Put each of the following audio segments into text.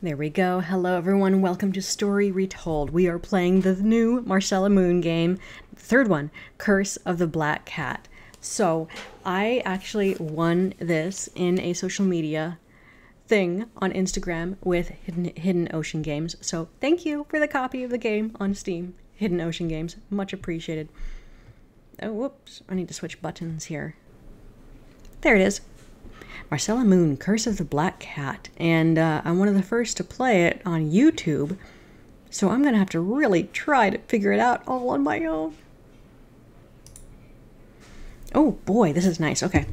There we go. Hello, everyone. Welcome to Story Retold. We are playing the new Marcella Moon game, third one, Curse of the Black Cat. So, I actually won this in a social media thing on Instagram with Hidden, Hidden Ocean Games. So, thank you for the copy of the game on Steam. Hidden Ocean Games. Much appreciated. Oh, whoops. I need to switch buttons here. There it is. Marcella Moon, Curse of the Black Cat. And uh, I'm one of the first to play it on YouTube. So I'm to have to really try to figure it out all on my own. Oh boy, this is nice. Okay.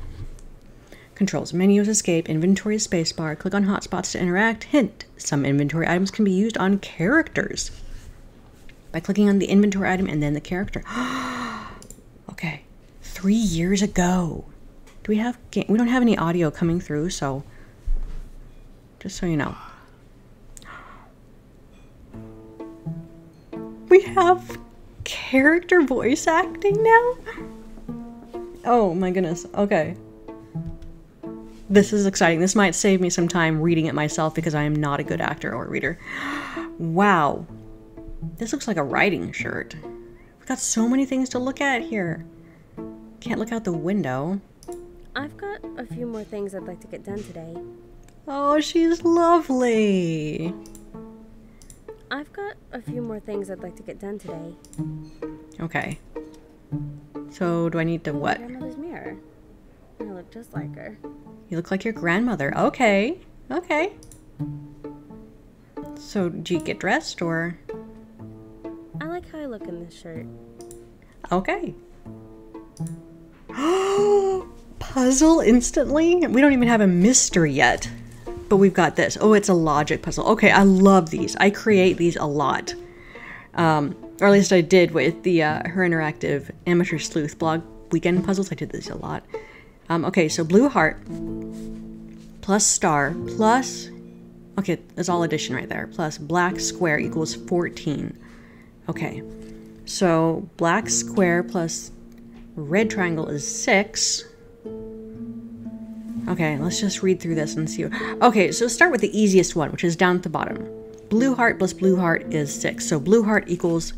Controls. Menus escape, inventory spacebar, click on hotspots to interact. Hint, some inventory items can be used on characters. By clicking on the inventory item and then the character. okay. Three years ago. Do we have? We don't have any audio coming through, so just so you know. We have character voice acting now? Oh my goodness. Okay. This is exciting. This might save me some time reading it myself because I am not a good actor or reader. Wow. This looks like a writing shirt. We've got so many things to look at here. Can't look out the window. I've got a few more things I'd like to get done today. Oh, she's lovely. I've got a few more things I'd like to get done today. Okay. So, do I need to what? Grandmother's mirror. I look just like her. You look like your grandmother. Okay. Okay. So, do you get dressed or? I like how I look in this shirt. Okay. Oh, puzzle instantly? We don't even have a mystery yet. But we've got this. Oh, it's a logic puzzle. Okay, I love these. I create these a lot. Um, or at least I did with the uh, her interactive amateur sleuth blog weekend puzzles. I did these a lot. Um, okay, so blue heart plus star plus okay, that's all addition right there. Plus black square equals 14. Okay, so black square plus red triangle is 6. Okay, let's just read through this and see. Okay, so start with the easiest one, which is down at the bottom. Blue heart plus blue heart is 6. So blue heart equals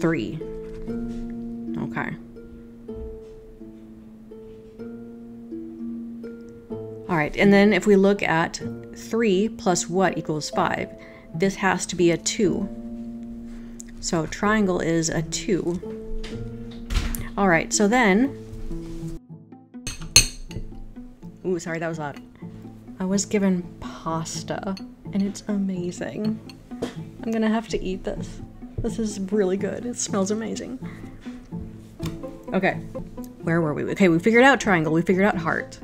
3. Okay. All right, and then if we look at 3 plus what equals 5, this has to be a 2. So triangle is a 2. All right, so then Ooh, sorry, that was loud. I was given pasta, and it's amazing. I'm gonna have to eat this. This is really good. It smells amazing. Okay, where were we? Okay, we figured out triangle, we figured out heart.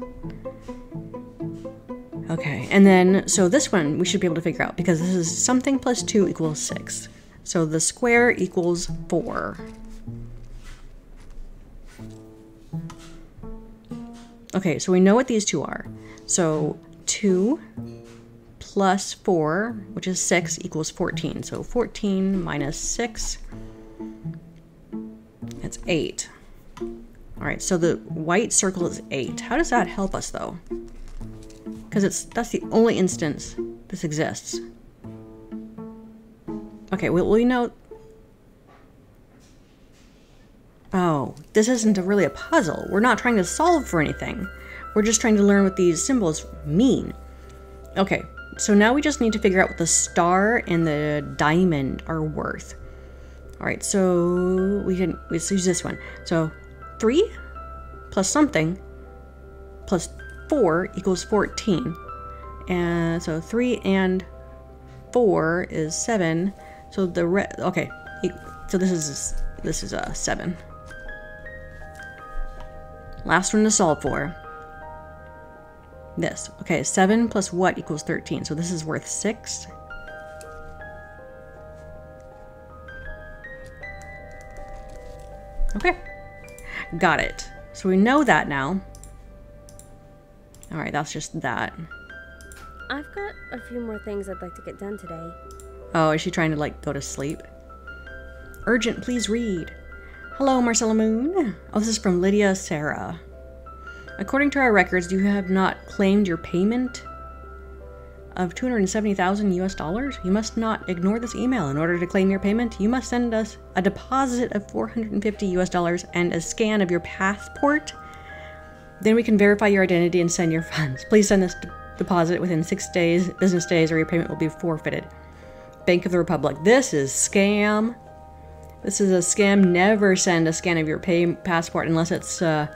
Okay, and then, so this one we should be able to figure out because this is something plus 2 equals 6. So the square equals 4. Okay, so we know what these two are. So 2 plus 4, which is 6, equals 14. So 14 minus 6, that's 8. All right, so the white circle is 8. How does that help us, though? Because it's that's the only instance this exists. Okay, well, we know... Oh, this isn't a really a puzzle. We're not trying to solve for anything. We're just trying to learn what these symbols mean. Okay, so now we just need to figure out what the star and the diamond are worth. All right, so we can let's use this one. So three plus something plus four equals 14. And so three and four is seven. So the red, okay, so this is this is a seven. Last one to solve for. This. Okay, 7 plus what equals 13? So this is worth 6. Okay. Got it. So we know that now. Alright, that's just that. I've got a few more things I'd like to get done today. Oh, is she trying to, like, go to sleep? Urgent, please read. Hello, Marcella Moon. Oh, this is from Lydia Sarah. According to our records, you have not claimed your payment. of 270,000 US dollars? You must not ignore this email. In order to claim your payment, you must send us a deposit of 450 US dollars and a scan of your passport. Then we can verify your identity and send your funds. Please send this deposit within six days, business days, or your payment will be forfeited. Bank of the Republic. This is scam. This is a scam. Never send a scan of your pay passport unless it's uh,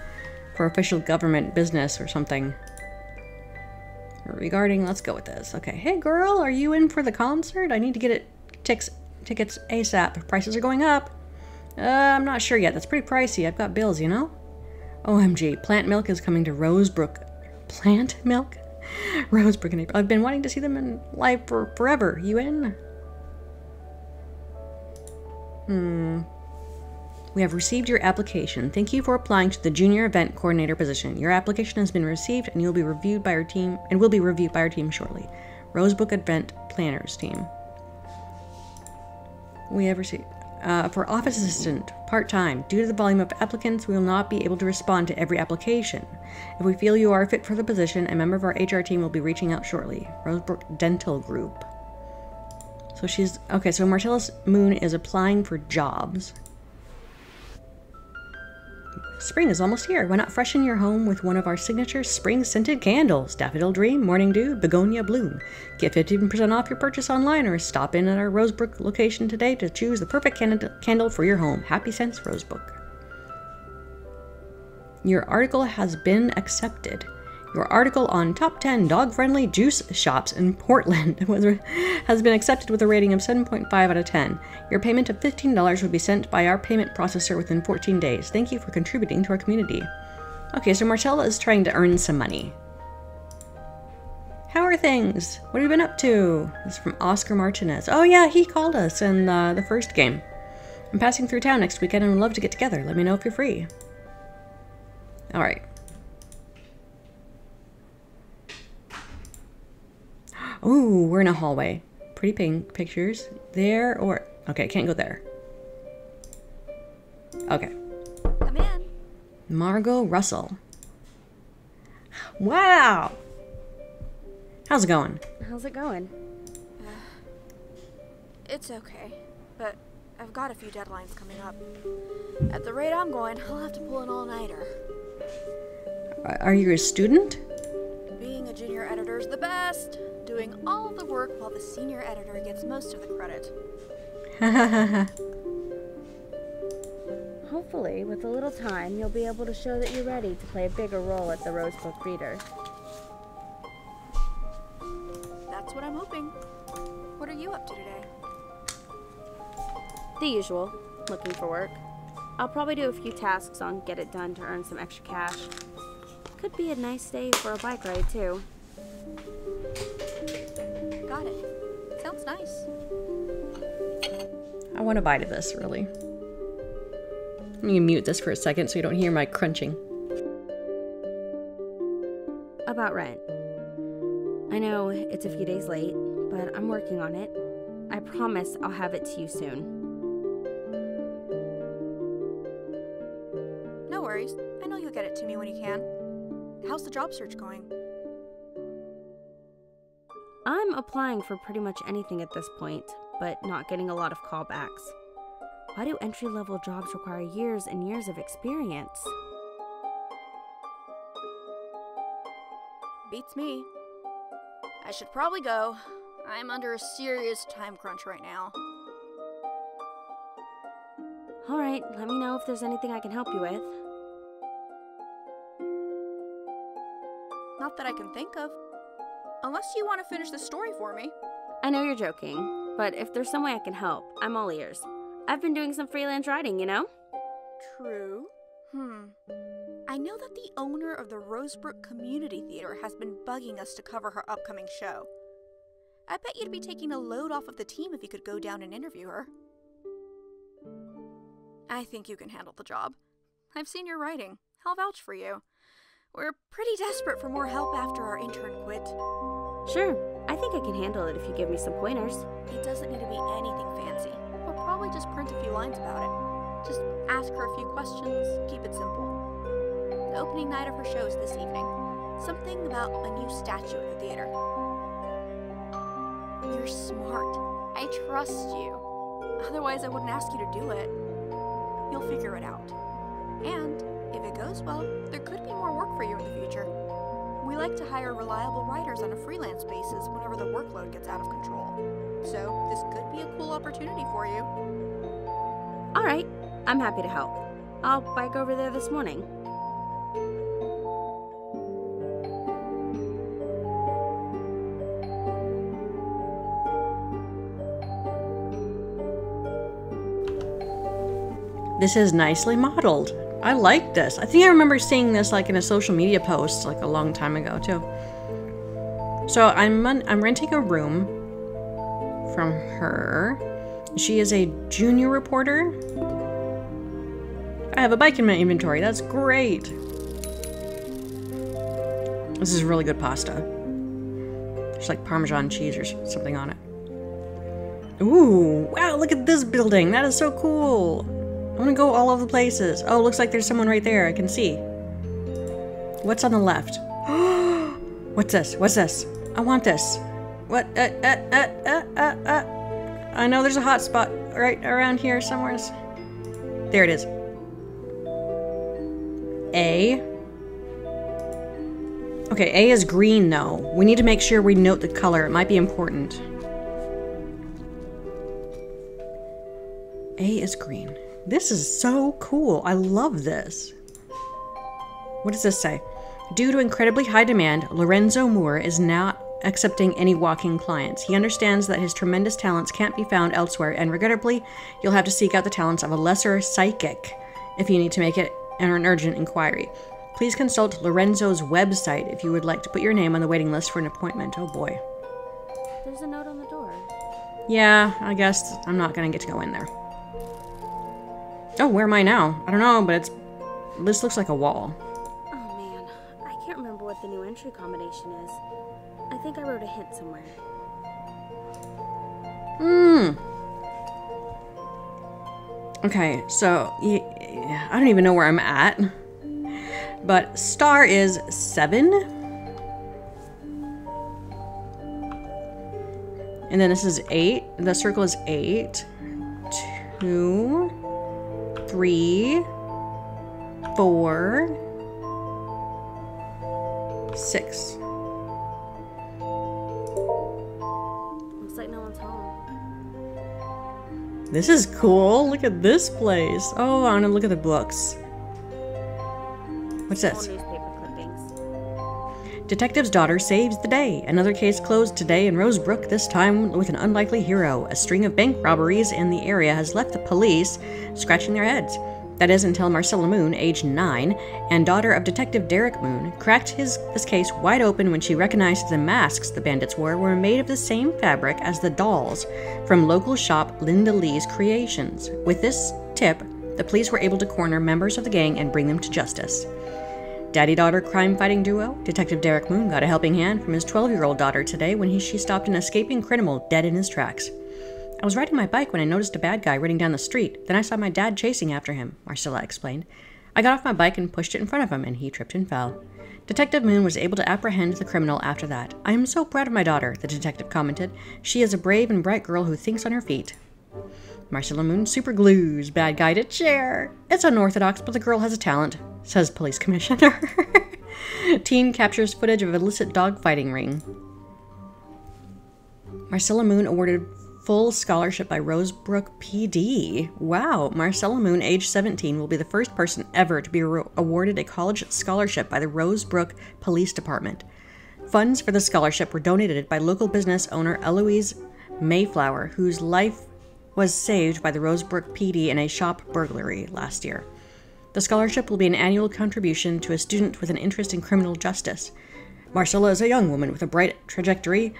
for official government business or something. Regarding, let's go with this. Okay, hey girl, are you in for the concert? I need to get it tix, tickets ASAP. Prices are going up. Uh, I'm not sure yet. That's pretty pricey. I've got bills, you know. OMG, Plant Milk is coming to Rosebrook. Plant Milk? Rosebrook in April. I've been wanting to see them in live for forever. You in? Hmm. We have received your application. Thank you for applying to the junior event coordinator position. Your application has been received and you'll be reviewed by our team and will be reviewed by our team shortly. Rosebrook Event Planners team. We have received uh, for office assistant part time. Due to the volume of applicants, we will not be able to respond to every application. If we feel you are fit for the position, a member of our HR team will be reaching out shortly. Rosebrook Dental Group. So she's okay. So Marcella Moon is applying for jobs. Spring is almost here. Why not freshen your home with one of our signature spring scented candles? Daffodil Dream, Morning Dew, Begonia Bloom. Get 15% off your purchase online or stop in at our Rosebrook location today to choose the perfect candle candle for your home. Happy Scents Rosebrook. Your article has been accepted. Your article on top 10 dog friendly juice shops in Portland has been accepted with a rating of 7.5 out of 10. Your payment of $15 will be sent by our payment processor within 14 days. Thank you for contributing to our community. Okay, so Marcella is trying to earn some money. How are things? What have you been up to? This is from Oscar Martinez. Oh, yeah, he called us in uh, the first game. I'm passing through town next weekend and would love to get together. Let me know if you're free. All right. Ooh, we're in a hallway. Pretty pink pictures. There or... Okay, can't go there. Okay. Come in. Margot Russell. Wow! How's it going? How's it going? Uh, it's okay, but I've got a few deadlines coming up. At the rate I'm going, I'll have to pull an all-nighter. Are- Are you a student? Being a junior editor's the best. Doing all the work while the senior editor gets most of the credit. Hopefully, with a little time, you'll be able to show that you're ready to play a bigger role at the Rosebrook Reader. That's what I'm hoping. What are you up to today? The usual, looking for work. I'll probably do a few tasks on Get It Done to earn some extra cash. Could be a nice day for a bike ride, too. Got it. Sounds nice. I want a bite of this, really. Let me mute this for a second so you don't hear my crunching. About rent. I know it's a few days late, but I'm working on it. I promise I'll have it to you soon. No worries. I know you'll get it to me when you can. How's the job search going? I'm applying for pretty much anything at this point, but not getting a lot of callbacks. Why do entry level jobs require years and years of experience? Beats me. I should probably go. I'm under a serious time crunch right now. Alright, let me know if there's anything I can help you with. That I can think of. Unless you want to finish the story for me. I know you're joking, but if there's some way I can help, I'm all ears. I've been doing some freelance writing, you know? True. Hmm. I know that the owner of the Rosebrook Community Theater has been bugging us to cover her upcoming show. I bet you'd be taking a load off of the team if you could go down and interview her. I think you can handle the job. I've seen your writing. I'll vouch for you. We're pretty desperate for more help after our intern quit. Sure, I think I can handle it if you give me some pointers. It doesn't need to be anything fancy. We'll probably just print a few lines about it. Just ask her a few questions, keep it simple. The opening night of her show is this evening. Something about a new statue at the theater. You're smart. I trust you. Otherwise, I wouldn't ask you to do it. You'll figure it out. And if it goes well, there could be more work for you in the future. We like to hire reliable writers on a freelance basis whenever the workload gets out of control. So, this could be a cool opportunity for you. All right, I'm happy to help. I'll bike over there this morning. This is nicely modeled. I like this. I think I remember seeing this like in a social media post like a long time ago too. So I'm I'm renting a room from her. She is a junior reporter. I have a bike in my inventory. That's great. This is really good pasta. There's like Parmesan cheese or something on it. Ooh, wow, look at this building. That is so cool. I want to go all over the places. Oh, looks like there's someone right there. I can see. What's on the left? What's this? What's this? I want this. What? Uh, uh, uh, uh, uh, uh. I know there's a hot spot right around here somewhere. There it is. A. Okay, A is green though. We need to make sure we note the color. It might be important. A is green. This is so cool. I love this. What does this say? Due to incredibly high demand, Lorenzo Moore is not accepting any walking clients. He understands that his tremendous talents can't be found elsewhere, and regrettably, you'll have to seek out the talents of a lesser psychic if you need to make it an urgent inquiry. Please consult Lorenzo's website if you would like to put your name on the waiting list for an appointment. Oh boy. There's a note on the door. Yeah, I guess I'm not gonna get to go in there. Oh, where am I now? I don't know, but it's. This looks like a wall. Oh man, I can't remember what the new entry combination is. I think I wrote a hint somewhere. Hmm. Okay, so I don't even know where I'm at. But star is seven. And then this is eight. The circle is eight. Two three, four, six. Looks like no one's home. This is cool. Look at this place. Oh, I want to look at the books. What's this? Detective's daughter saves the day. Another case closed today in Rosebrook, this time with an unlikely hero. A string of bank robberies in the area has left the police scratching their heads. That is until Marcella Moon, age 9, and daughter of Detective Derek Moon, cracked his, this case wide open when she recognized the masks the bandits wore were made of the same fabric as the dolls from local shop Linda Lee's Creations. With this tip, the police were able to corner members of the gang and bring them to justice. Daddy daughter crime fighting duo, Detective Derek Moon got a helping hand from his 12 year old daughter today when he, she stopped an escaping criminal dead in his tracks. I was riding my bike when I noticed a bad guy running down the street. Then I saw my dad chasing after him, Marcella explained. I got off my bike and pushed it in front of him, and he tripped and fell. Detective Moon was able to apprehend the criminal after that. I am so proud of my daughter, the detective commented. She is a brave and bright girl who thinks on her feet. Marcella Moon superglues bad guy to chair. It's unorthodox, but the girl has a talent says police commissioner. Teen captures footage of illicit dogfighting ring. Marcella Moon awarded full scholarship by Rosebrook PD. Wow, Marcella Moon, age 17, will be the first person ever to be awarded a college scholarship by the Rosebrook Police Department. Funds for the scholarship were donated by local business owner Eloise Mayflower, whose life was saved by the Rosebrook PD in a shop burglary last year. The scholarship will be an annual contribution to a student with an interest in criminal justice. Marcella is a young woman with a bright trajectory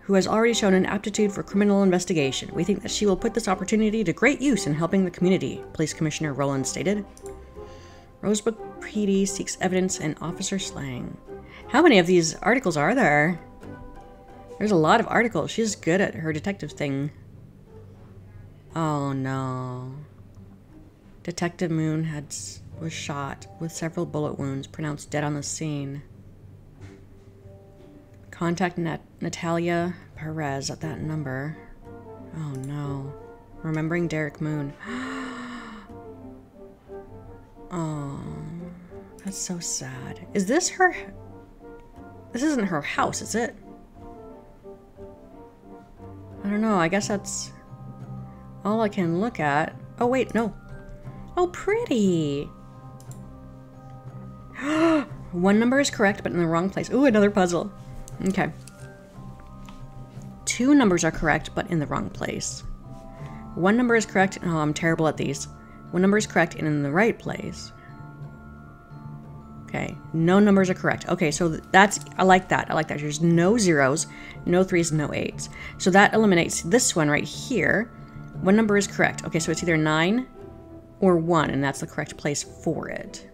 who has already shown an aptitude for criminal investigation. We think that she will put this opportunity to great use in helping the community, Police Commissioner Rowland stated. Rosebrook PD seeks evidence in officer slang. How many of these articles are there? There's a lot of articles. She's good at her detective thing. Oh no. Detective Moon had was shot with several bullet wounds, pronounced dead on the scene. Contact Nat- Natalia Perez at that number. Oh no. Remembering Derek Moon. oh, that's so sad. Is this her? This isn't her house, is it? I don't know. I guess that's all I can look at. Oh, wait, no. Oh, pretty. One number is correct, but in the wrong place. Ooh, another puzzle. Okay. Two numbers are correct, but in the wrong place. One number is correct. Oh, I'm terrible at these. One number is correct and in the right place. Okay, no numbers are correct. Okay, so that's, I like that. I like that. There's no zeros, no threes, no eights. So that eliminates this one right here. One number is correct. Okay, so it's either nine or one, and that's the correct place for it.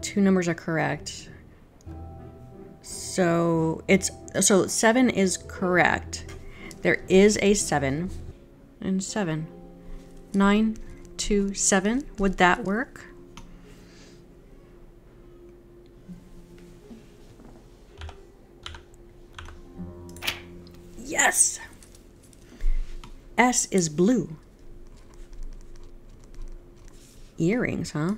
Two numbers are correct. So it's, so seven is correct. There is a seven and seven. Nine, two, seven. Would that work? Yes! S is blue. Earrings, huh?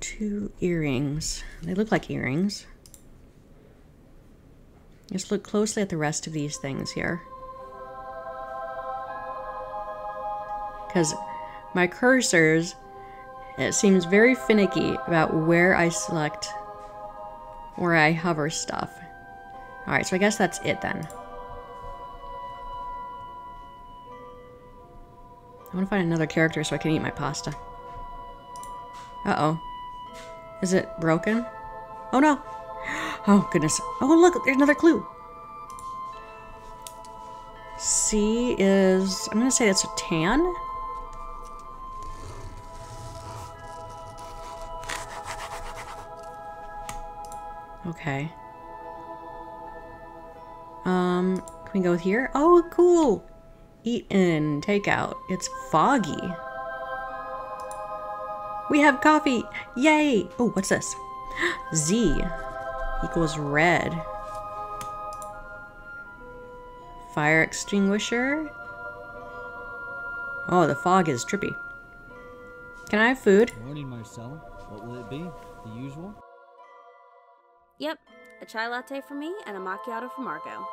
Two earrings. They look like earrings. Just look closely at the rest of these things here. Because my cursors, it seems very finicky about where I select where I hover stuff. Alright, so I guess that's it then. I want to find another character so I can eat my pasta. Uh-oh. Is it broken? Oh no! Oh goodness. Oh look, there's another clue. C is... I'm going to say it's a tan? Okay. Um, can we go here? Oh, cool! Eat in, takeout. It's foggy. We have coffee! Yay! Oh, what's this? Z equals red. Fire extinguisher. Oh, the fog is trippy. Can I have food? Morning, Marcella. What will it be? The usual? Yep, a chai latte for me and a macchiato for Margot.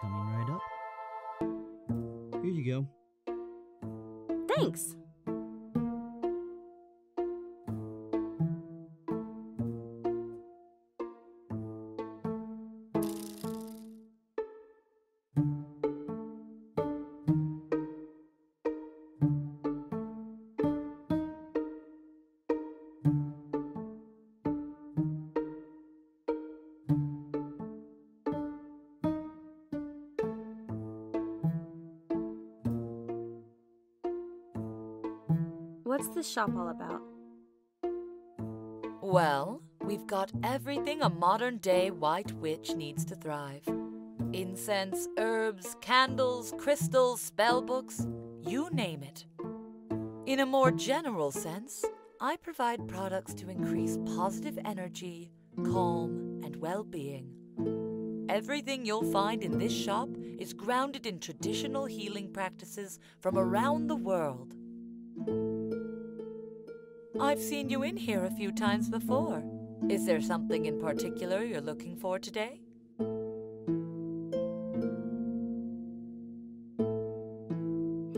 Coming right up. Here you go. Thanks. This shop all about? Well, we've got everything a modern day white witch needs to thrive incense, herbs, candles, crystals, spell books, you name it. In a more general sense, I provide products to increase positive energy, calm, and well being. Everything you'll find in this shop is grounded in traditional healing practices from around the world. I've seen you in here a few times before. Is there something in particular you're looking for today?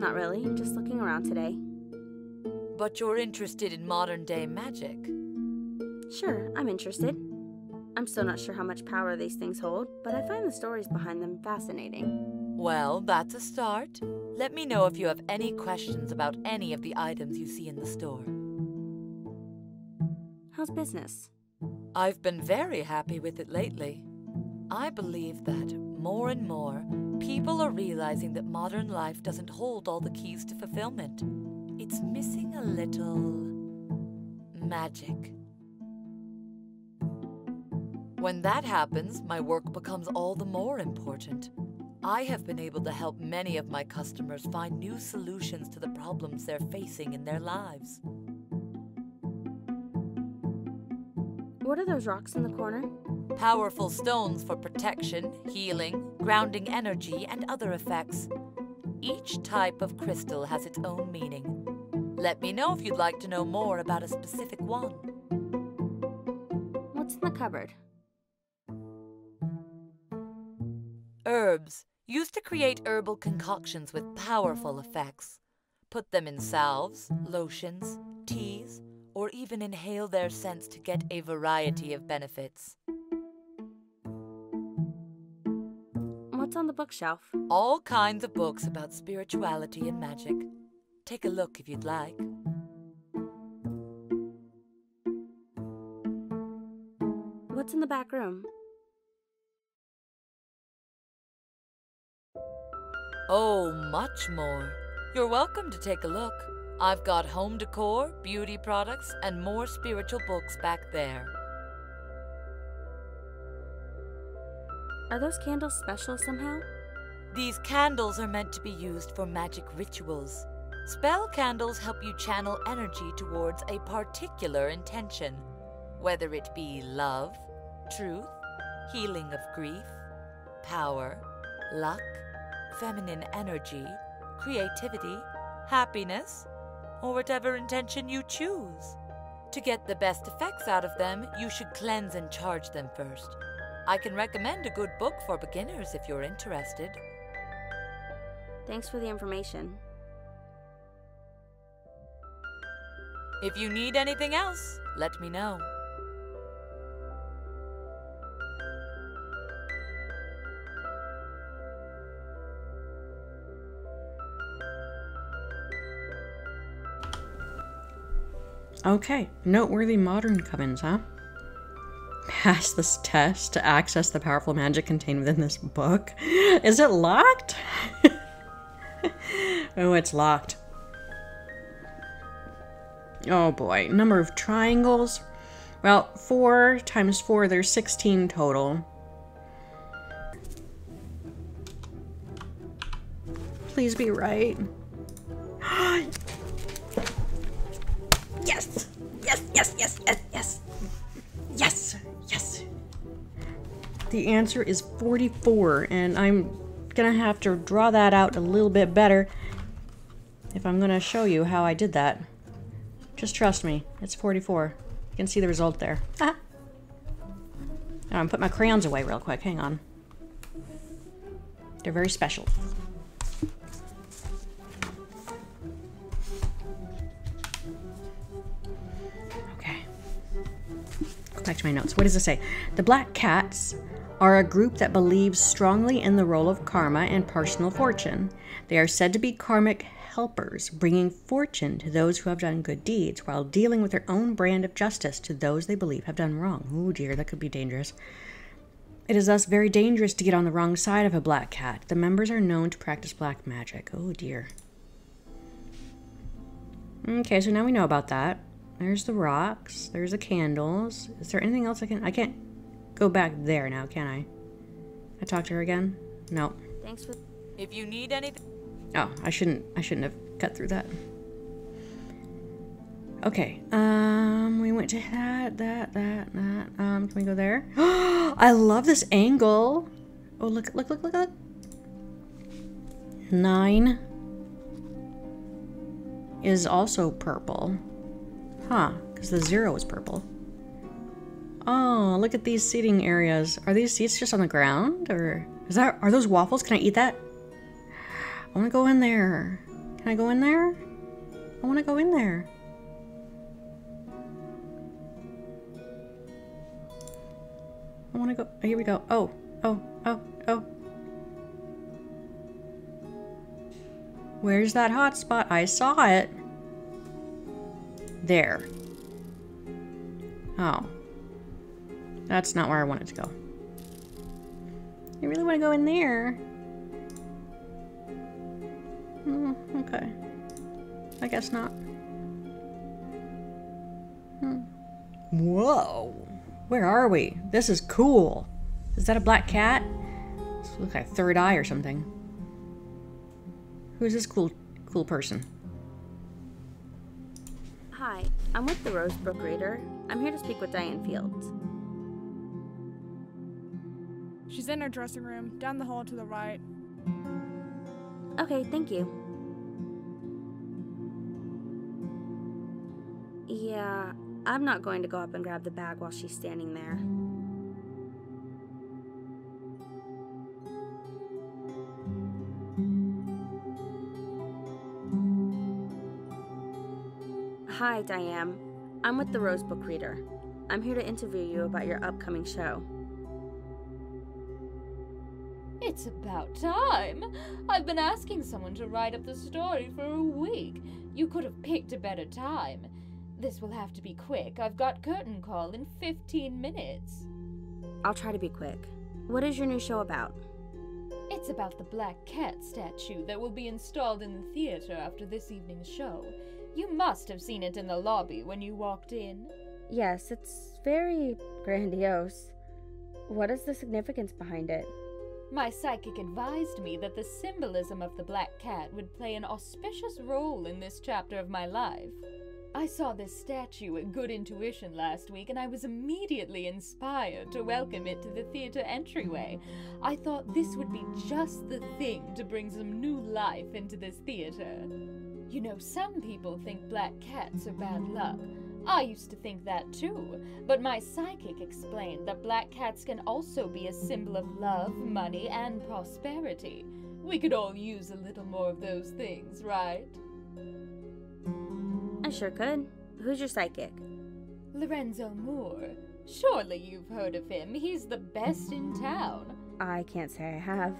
Not really, just looking around today. But you're interested in modern day magic. Sure, I'm interested. I'm still not sure how much power these things hold, but I find the stories behind them fascinating. Well, that's a start. Let me know if you have any questions about any of the items you see in the store. How's business? I've been very happy with it lately. I believe that more and more people are realizing that modern life doesn't hold all the keys to fulfillment. It's missing a little magic. When that happens, my work becomes all the more important. I have been able to help many of my customers find new solutions to the problems they're facing in their lives. What are those rocks in the corner? Powerful stones for protection, healing, grounding energy, and other effects. Each type of crystal has its own meaning. Let me know if you'd like to know more about a specific one. What's in the cupboard? Herbs, used to create herbal concoctions with powerful effects. Put them in salves, lotions, teas, or even inhale their scents to get a variety of benefits. What's on the bookshelf? All kinds of books about spirituality and magic. Take a look if you'd like. What's in the back room? Oh, much more. You're welcome to take a look. I've got home decor, beauty products, and more spiritual books back there. Are those candles special somehow? These candles are meant to be used for magic rituals. Spell candles help you channel energy towards a particular intention, whether it be love, truth, healing of grief, power, luck, feminine energy, creativity, happiness, or whatever intention you choose. To get the best effects out of them, you should cleanse and charge them first. I can recommend a good book for beginners if you're interested. Thanks for the information. If you need anything else, let me know. Okay, noteworthy modern covens, huh? Pass this test to access the powerful magic contained within this book. Is it locked? oh, it's locked. Oh boy, number of triangles. Well, 4 times 4, there's 16 total. Please be right. Yes, yes, yes, yes, yes! Yes! The answer is 44, and I'm gonna have to draw that out a little bit better if I'm gonna show you how I did that. Just trust me, it's 44. You can see the result there. Ah. I'm gonna put my crayons away real quick, hang on. They're very special. Back to my notes. What does it say? The Black Cats are a group that believes strongly in the role of karma and personal fortune. They are said to be karmic helpers, bringing fortune to those who have done good deeds, while dealing with their own brand of justice to those they believe have done wrong. Oh dear, that could be dangerous. It is thus very dangerous to get on the wrong side of a black cat. The members are known to practice black magic. Oh dear. Okay, so now we know about that. There's the rocks. There's the candles. Is there anything else I can... I can't go back there now, can I? I talk to her again? No. Thanks for. If you need anything, Oh, I shouldn't I shouldn't have cut through that. Okay. Um we went to that, that, that, that. Um, can we go there? I love this angle. Oh look look look look look. Nine is also purple. Huh, because the zero is purple. Oh, look at these seating areas. Are these seats just on the ground? Or is that are those waffles? Can I eat that? I want to go in there. Can I go in there? I want to go in there. I want to go. Oh, here we go. Oh, oh, oh, oh. Where's that hot spot? I saw it. There. Oh. That's not where I wanted to go. I really want to go in there. Mm, okay. I guess not. Hmm. Whoa. Where are we? This is cool. Is that a black cat? Looks like a third eye or something. Who's this cool cool person? Hi, I'm with the Rosebrook Reader. I'm here to speak with Diane Fields. She's in her dressing room, down the hall to the right. Okay, thank you. Yeah, I'm not going to go up and grab the bag while she's standing there. Hi, Diane. I'm with the Rosebrook Reader. I'm here to interview you about your upcoming show. It's about time. I've been asking someone to write up the story for a week. You could have picked a better time. This will have to be quick. I've got curtain call in 15 minutes. I'll try to be quick. What is your new show about? It's about the black cat statue that will be installed in the theater after this evening's show. You must have seen it in the lobby when you walked in. Yes, it's very grandiose. What is the significance behind it? My psychic advised me that the symbolism of the black cat would play an auspicious role in this chapter of my life. I saw this statue at Good Intuition last week, and I was immediately inspired to welcome it to the theater entryway. I thought this would be just the thing to bring some new life into this theater. You know, some people think black cats are bad luck. I used to think that too, but my psychic explained that black cats can also be a symbol of love, money, and prosperity. We could all use a little more of those things, right? I sure could. Who's your psychic? Lorenzo Moore. Surely you've heard of him. He's the best in town. I can't say I have.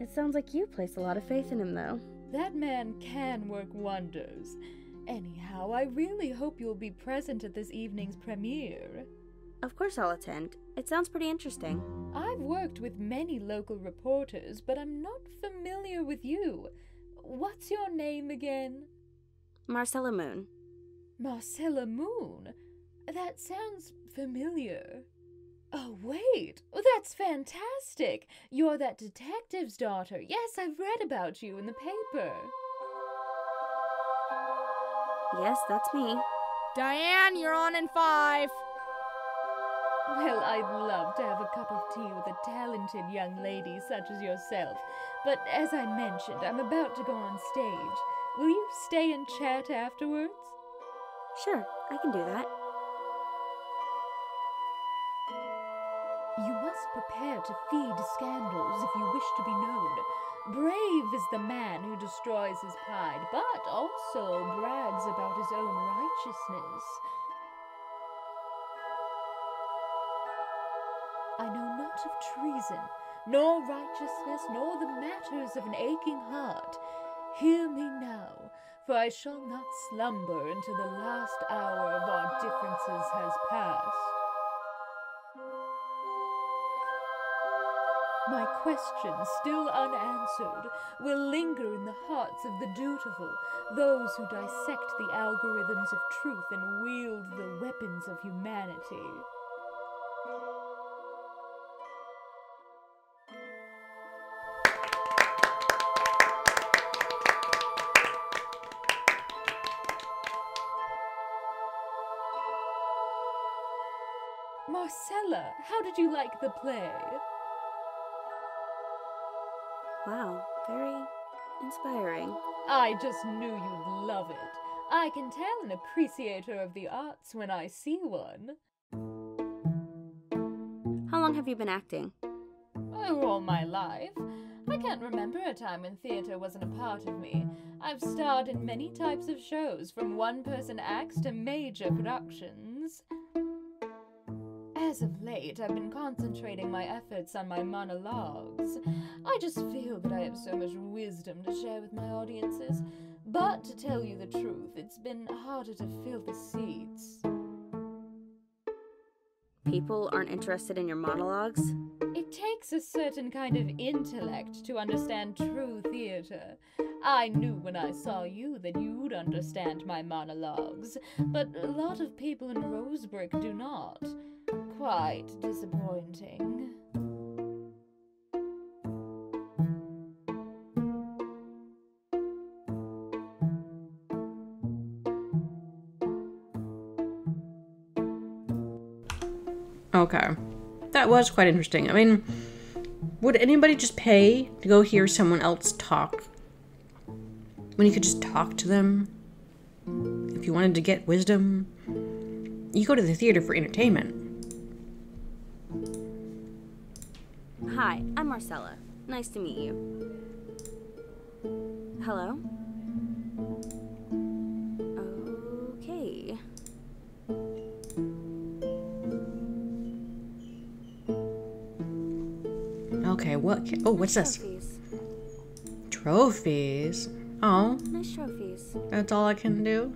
It sounds like you place a lot of faith in him, though. That man can work wonders. Anyhow, I really hope you'll be present at this evening's premiere. Of course I'll attend. It sounds pretty interesting. I've worked with many local reporters, but I'm not familiar with you. What's your name again? Marcella Moon. Marcella Moon? That sounds familiar. Oh, wait. Oh, that's fantastic. You're that detective's daughter. Yes, I've read about you in the paper. Yes, that's me. Diane, you're on in five. Well, I'd love to have a cup of tea with a talented young lady such as yourself. But as I mentioned, I'm about to go on stage. Will you stay and chat afterwards? Sure, I can do that. Prepare to feed scandals if you wish to be known. Brave is the man who destroys his pride, but also brags about his own righteousness. I know not of treason, nor righteousness, nor the matters of an aching heart. Hear me now, for I shall not slumber until the last hour of our differences has passed. My question, still unanswered, will linger in the hearts of the dutiful, those who dissect the algorithms of truth and wield the weapons of humanity. Marcella, how did you like the play? Wow, very inspiring. I just knew you'd love it. I can tell an appreciator of the arts when I see one. How long have you been acting? Oh, all my life. I can't remember a time when theater wasn't a part of me. I've starred in many types of shows, from one person acts to major productions. As of late, I've been concentrating my efforts on my monologues. I just feel that I have so much wisdom to share with my audiences. But to tell you the truth, it's been harder to fill the seats. People aren't interested in your monologues? It takes a certain kind of intellect to understand true theater. I knew when I saw you that you'd understand my monologues, but a lot of people in Rosebrook do not quite disappointing. Okay. That was quite interesting. I mean, would anybody just pay to go hear someone else talk when you could just talk to them? If you wanted to get wisdom, you go to the theater for entertainment. Hi, I'm Marcella. Nice to meet you. Hello? Okay. Okay, what? Ca- oh, what's this? Trophies. Trophies. Oh, Nice trophies. that's all I can do.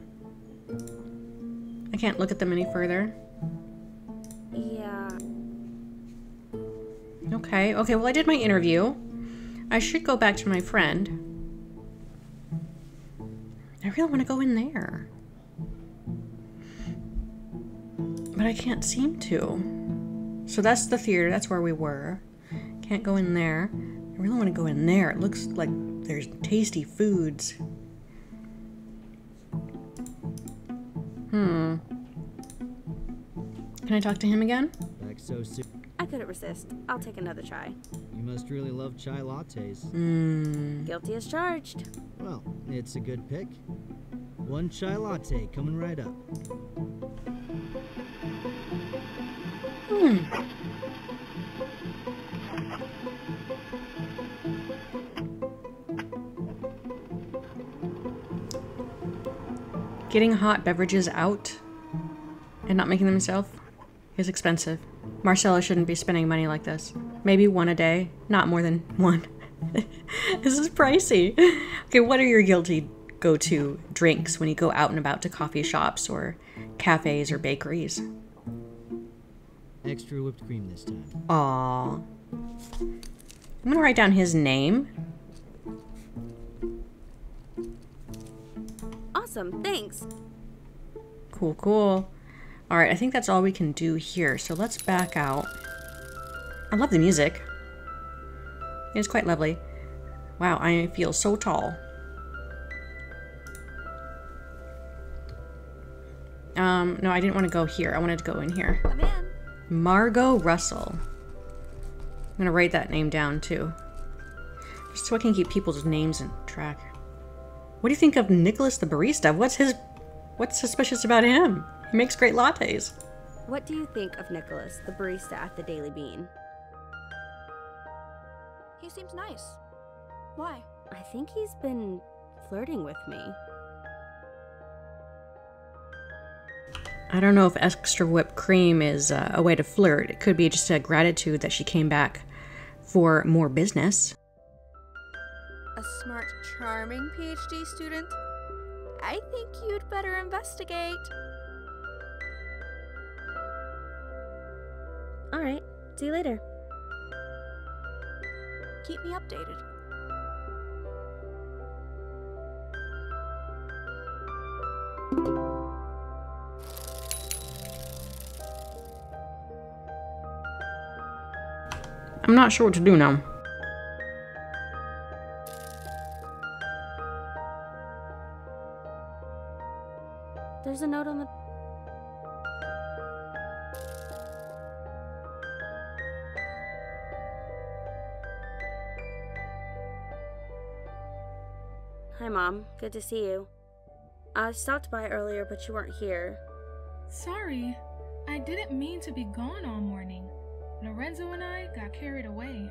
I can't look at them any further. Okay, okay, well, I did my interview. I should go back to my friend. I really want to go in there. But I can't seem to. So that's the theater, that's where we were. Can't go in there. I really want to go in there. It looks like there's tasty foods. Hmm. Can I talk to him again? So couldn't resist. I'll take another try. You must really love chai lattes. Hmm. Guilty as charged. Well, it's a good pick. One chai latte coming right up. Hmm. Getting hot beverages out and not making them yourself is expensive. Marcella shouldn't be spending money like this. Maybe one a day, not more than one. this is pricey. Okay, what are your guilty go to drinks when you go out and about to coffee shops or cafes or bakeries? Extra whipped cream this time. Aw. I'm gonna write down his name. Awesome, thanks. Cool, cool. Alright, I think that's all we can do here, so let's back out. I love the music. It's quite lovely. Wow, I feel so tall. Um, no, I didn't want to go here. I wanted to go in here. Come in. Margot Russell. I'm gonna write that name down too. Just so I can keep people's names in track. What do you think of Nicholas the barista? What's his what's suspicious about him? He makes great lattes. What do you think of Nicholas, the barista at the Daily Bean? He seems nice. Why? I think he's been flirting with me. I don't know if extra whipped cream is uh, a way to flirt. It could be just a gratitude that she came back for more business. A smart, charming PhD student? I think you'd better investigate. Alright, see you later. Keep me updated. I'm not sure what to do now. There's a note on the. Mom. Good to see you. I stopped by earlier, but you weren't here. Sorry, I didn't mean to be gone all morning. Lorenzo and I got carried away.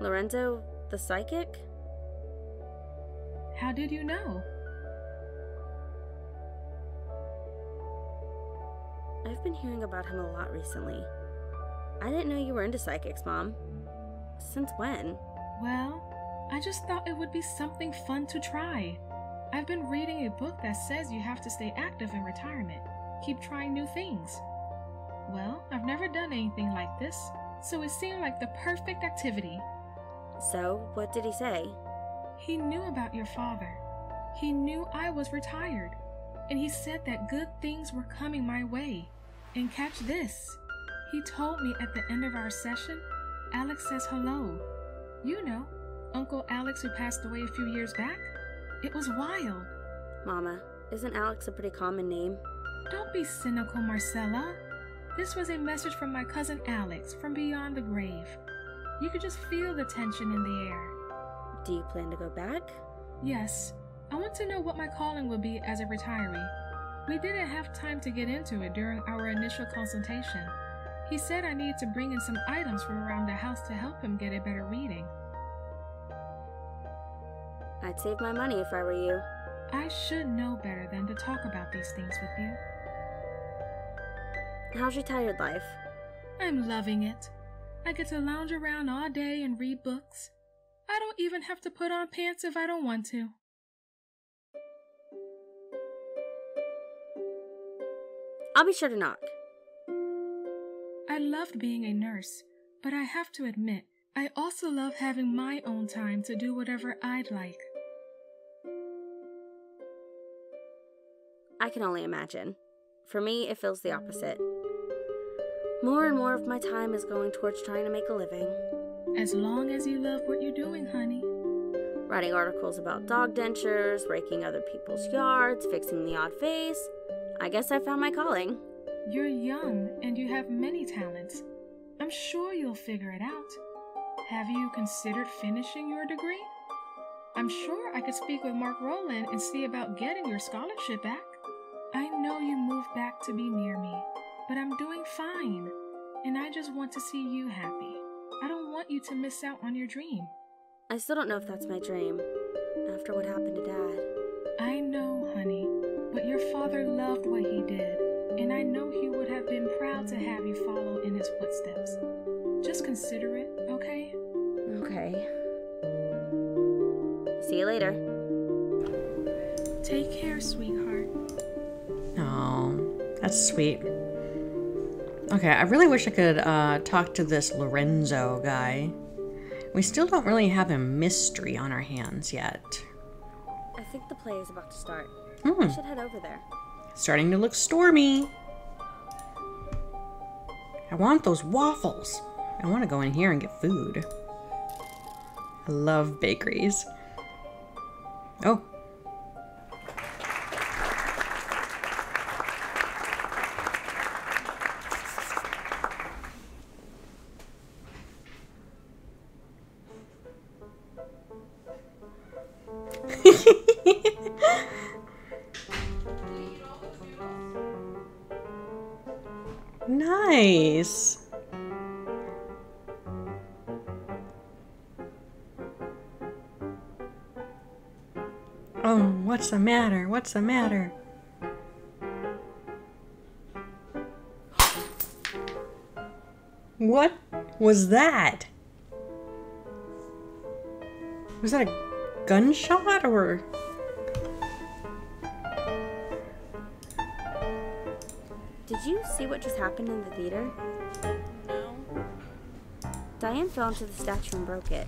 Lorenzo, the psychic? How did you know? I've been hearing about him a lot recently. I didn't know you were into psychics, Mom. Since when? Well, I just thought it would be something fun to try. I've been reading a book that says you have to stay active in retirement, keep trying new things. Well, I've never done anything like this, so it seemed like the perfect activity. So, what did he say? He knew about your father. He knew I was retired. And he said that good things were coming my way. And catch this. He told me at the end of our session, Alex says hello. You know, Uncle Alex who passed away a few years back? It was wild. Mama, isn't Alex a pretty common name? Don't be cynical, Marcella. This was a message from my cousin Alex from beyond the grave. You could just feel the tension in the air. Do you plan to go back? Yes, I want to know what my calling will be as a retiree. We didn't have time to get into it during our initial consultation. He said I need to bring in some items from around the house to help him get a better reading. I'd save my money if I were you. I should know better than to talk about these things with you. How's your tired life? I'm loving it. I get to lounge around all day and read books. I don't even have to put on pants if I don't want to. I'll be sure to knock. I loved being a nurse, but I have to admit, I also love having my own time to do whatever I'd like. I can only imagine. For me, it feels the opposite. More and more of my time is going towards trying to make a living. As long as you love what you're doing, honey. Writing articles about dog dentures, raking other people's yards, fixing the odd face. I guess I found my calling. You're young and you have many talents. I'm sure you'll figure it out. Have you considered finishing your degree? I'm sure I could speak with Mark Rowland and see about getting your scholarship back. I know you moved back to be near me, but I'm doing fine, and I just want to see you happy. I don't want you to miss out on your dream. I still don't know if that's my dream. After what happened to Dad. I know, honey, but your father loved what he did, and I know he would have been proud to have you follow in his footsteps. Just consider it, okay? Okay. See you later. Take care, sweetheart. Oh, that's sweet. Okay, I really wish I could uh, talk to this Lorenzo guy. We still don't really have a mystery on our hands yet. I think the play is about to start. Hmm, I should head over there. starting to look stormy. I want those waffles. I want to go in here and get food. I love bakeries. Oh. Matter? What's the matter? What was that? Was that a gunshot or? Did you see what just happened in the theater? No. Diane fell into the statue and broke it.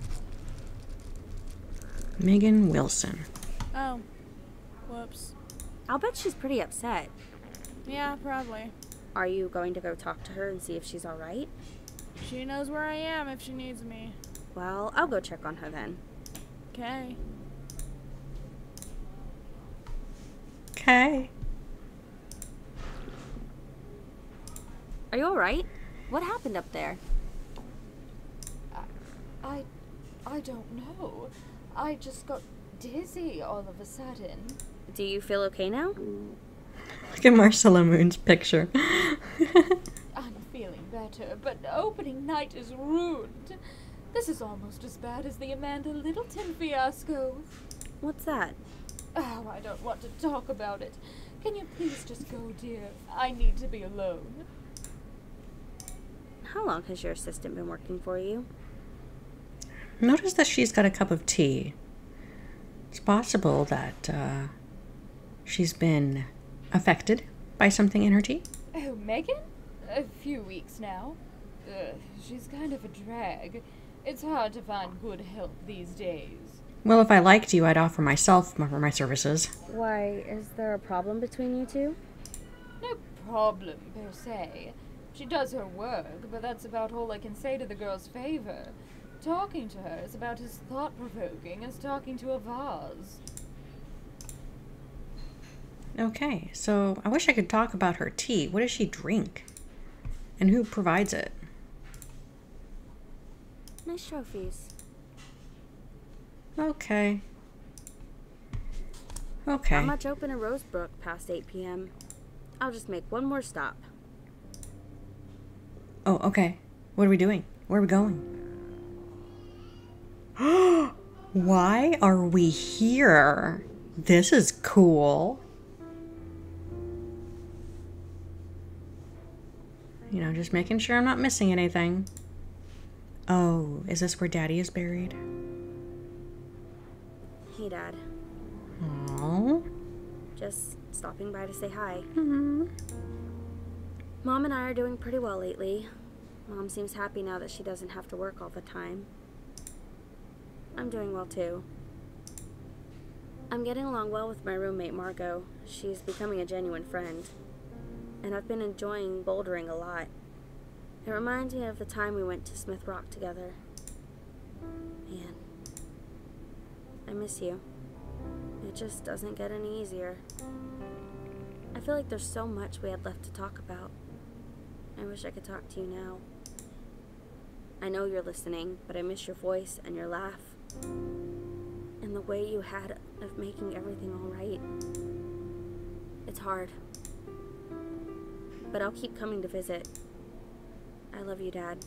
Megan Wilson. Oh. Whoops. I'll bet she's pretty upset. Yeah, probably. Are you going to go talk to her and see if she's alright? She knows where I am if she needs me. Well, I'll go check on her then. Okay. Okay. Are you alright? What happened up there? I. I don't know. I just got dizzy all of a sudden. Do you feel okay now? Look at Marcella Moon's picture. I'm feeling better, but opening night is ruined. This is almost as bad as the Amanda Littleton fiasco. What's that? Oh, I don't want to talk about it. Can you please just go, dear? I need to be alone. How long has your assistant been working for you? Notice that she's got a cup of tea. It's possible that uh, she's been affected by something in her tea. Oh, Megan? A few weeks now. Ugh, she's kind of a drag. It's hard to find good help these days. Well, if I liked you, I'd offer myself for my services. Why, is there a problem between you two? No problem, per se. She does her work, but that's about all I can say to the girl's favor. Talking to her is about as thought provoking as talking to a vase. Okay, so I wish I could talk about her tea. What does she drink? And who provides it? Nice trophies. Okay. Okay. Not much open in Rosebrook past 8 p.m. I'll just make one more stop. Oh, okay. What are we doing? Where are we going? Why are we here? This is cool. You know, just making sure I'm not missing anything. Oh, is this where Daddy is buried? Hey, Dad. Oh. Just stopping by to say hi. Mm -hmm. Mom and I are doing pretty well lately. Mom seems happy now that she doesn't have to work all the time. I'm doing well too. I'm getting along well with my roommate Margot. She's becoming a genuine friend. And I've been enjoying bouldering a lot. It reminds me of the time we went to Smith Rock together. Man, I miss you. It just doesn't get any easier. I feel like there's so much we had left to talk about. I wish I could talk to you now. I know you're listening, but I miss your voice and your laugh. And the way you had of making everything all right. It's hard. But I'll keep coming to visit. I love you, Dad.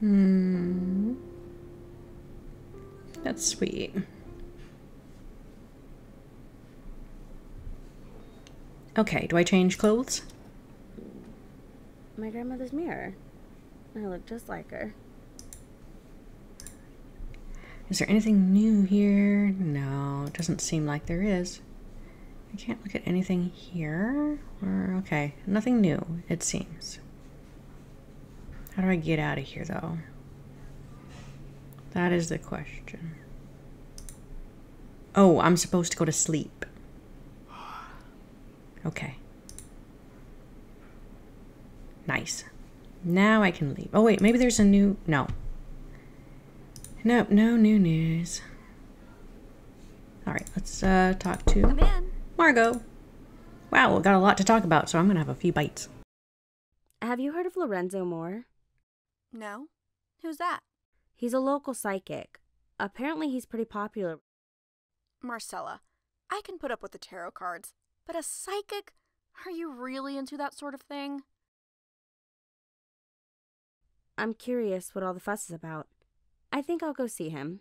Hmm. That's sweet. Okay, do I change clothes? My grandmother's mirror. I look just like her. Is there anything new here? No, it doesn't seem like there is. I can't look at anything here. Okay, nothing new, it seems. How do I get out of here, though? That is the question. Oh, I'm supposed to go to sleep. Okay. Nice. Now I can leave. Oh, wait, maybe there's a new. No. Nope, no new news. All right, let's uh, talk to Come in. Margot. Wow, we got a lot to talk about, so I'm gonna have a few bites. Have you heard of Lorenzo Moore? No? Who's that? He's a local psychic. Apparently, he's pretty popular. Marcella. I can put up with the tarot cards, but a psychic? Are you really into that sort of thing? I'm curious what all the fuss is about. I think I'll go see him.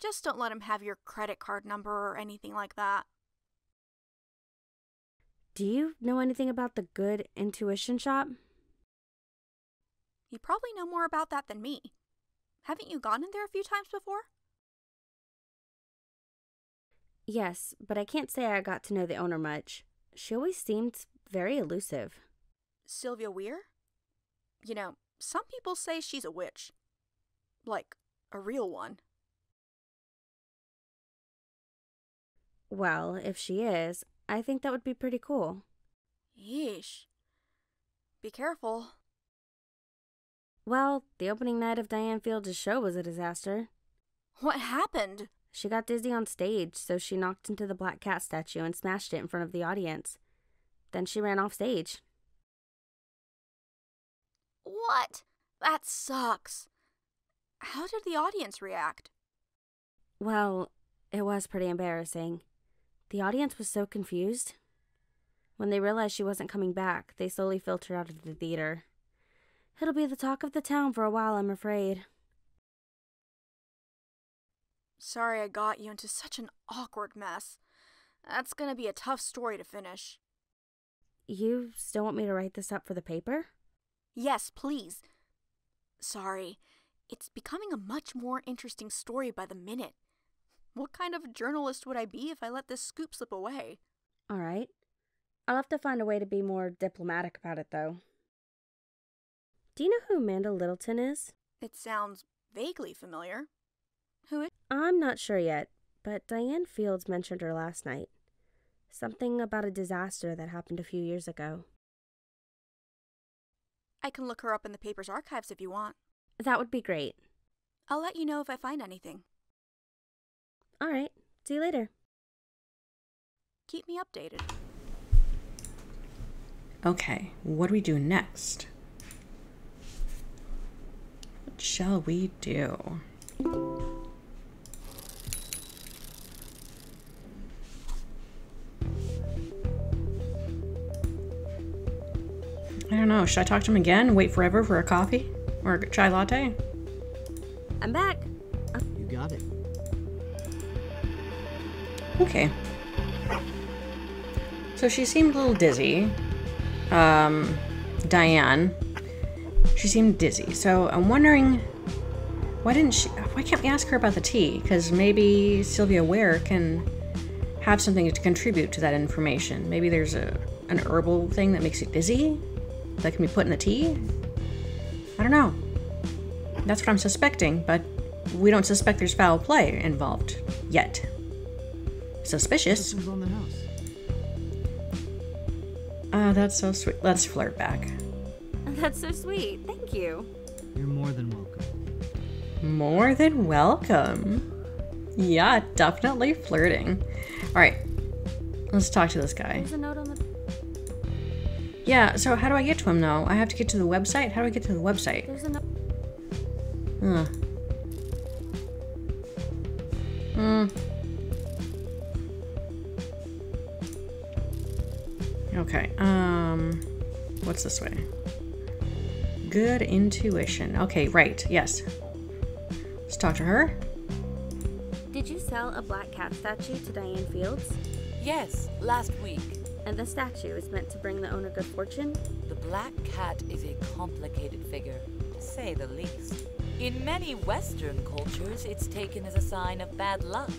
Just don't let him have your credit card number or anything like that. Do you know anything about the Good Intuition Shop? You probably know more about that than me. Haven't you gone in there a few times before? Yes, but I can't say I got to know the owner much. She always seemed very elusive. Sylvia Weir? You know, some people say she's a witch. Like, a real one. Well, if she is, I think that would be pretty cool. Yeesh. Be careful. Well, the opening night of Diane Fields' show was a disaster. What happened? She got dizzy on stage, so she knocked into the black cat statue and smashed it in front of the audience. Then she ran off stage. What? That sucks. How did the audience react? Well, it was pretty embarrassing. The audience was so confused. When they realized she wasn't coming back, they slowly filtered out of the theater. It'll be the talk of the town for a while, I'm afraid. Sorry I got you into such an awkward mess. That's gonna be a tough story to finish. You still want me to write this up for the paper? Yes, please. Sorry, it's becoming a much more interesting story by the minute. What kind of journalist would I be if I let this scoop slip away? All right. I'll have to find a way to be more diplomatic about it, though. Do you know who Amanda Littleton is? It sounds vaguely familiar. Who is? I'm not sure yet, but Diane Fields mentioned her last night. Something about a disaster that happened a few years ago. I can look her up in the paper's archives if you want. That would be great. I'll let you know if I find anything. All right. See you later. Keep me updated. Okay, what do we do next? What shall we do? I don't know. Should I talk to him again? Wait forever for a coffee? Or a chai latte? I'm back. You got it. Okay. So she seemed a little dizzy. Um, Diane. She seemed dizzy. So I'm wondering why didn't she? Why can't we ask her about the tea? Because maybe Sylvia Ware can have something to contribute to that information. Maybe there's a an herbal thing that makes you dizzy that can be put in the tea. I don't know. That's what I'm suspecting, but we don't suspect there's foul play involved yet. Suspicious. Systems on the house. Ah, that's so sweet. Let's flirt back. That's so sweet. Thank you. You're more than welcome. More than welcome. Yeah, definitely flirting. All right, let's talk to this guy. There's a note on the. Yeah, so how do I get to him though? I have to get to the website? How do I get to the website? There's a note. Huh. Hmm. Okay, um, what's this way? Good intuition. Okay, right, yes. Let's talk to her. Did you sell a black cat statue to Diane Fields? Yes, last week. And the statue is meant to bring the owner good fortune? The black cat is a complicated figure, to say the least. In many Western cultures, it's taken as a sign of bad luck.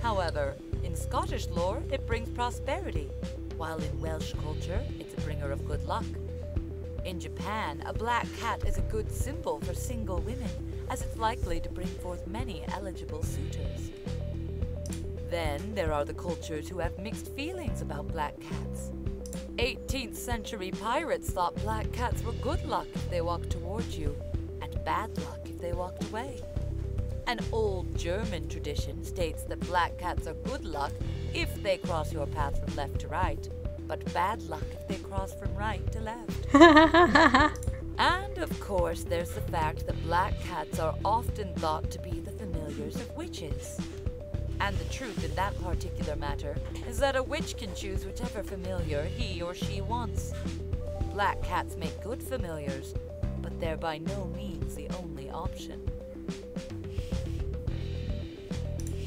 However, in Scottish lore, it brings prosperity, while in Welsh culture, it's a bringer of good luck. In Japan, a black cat is a good symbol for single women, as it's likely to bring forth many eligible suitors. Then there are the cultures who have mixed feelings about black cats. 18th century pirates thought black cats were good luck if they walked towards you, and bad luck if they walked away. An old German tradition states that black cats are good luck if they cross your path from left to right, but bad luck if they cross from right to left. And of course, there's the fact that black cats are often thought to be the familiars of witches. And the truth in that particular matter is that a witch can choose whichever familiar he or she wants. Black cats make good familiars, but they're by no means the only option.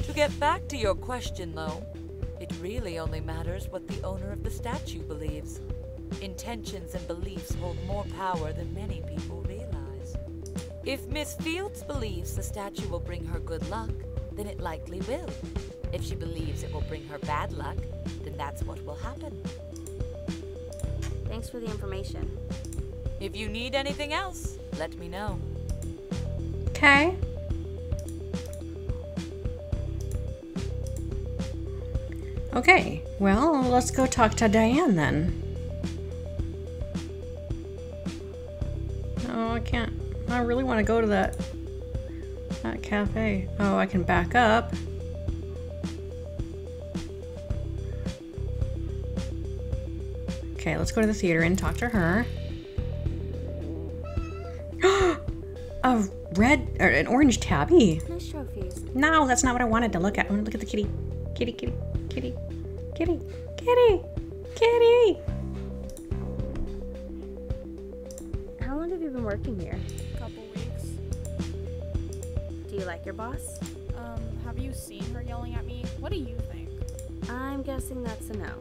To get back to your question, though, really only matters what the owner of the statue believes. Intentions and beliefs hold more power than many people realize. If Miss Fields believes the statue will bring her good luck, then it likely will. If she believes it will bring her bad luck, then that's what will happen. Thanks for the information. If you need anything else, let me know. Okay. Okay, well, let's go talk to Diane then. Oh, I can't. I really want to go to that that cafe. Oh, I can back up. Okay, let's go to the theater and talk to her. A red or an orange tabby. No, that's not what I wanted to look at. I want to look at the kitty. Kitty, kitty, kitty, kitty, kitty, kitty. How long have you been working here? A couple weeks. Do you like your boss? Um, have you seen her yelling at me? What do you think? I'm guessing that's a no.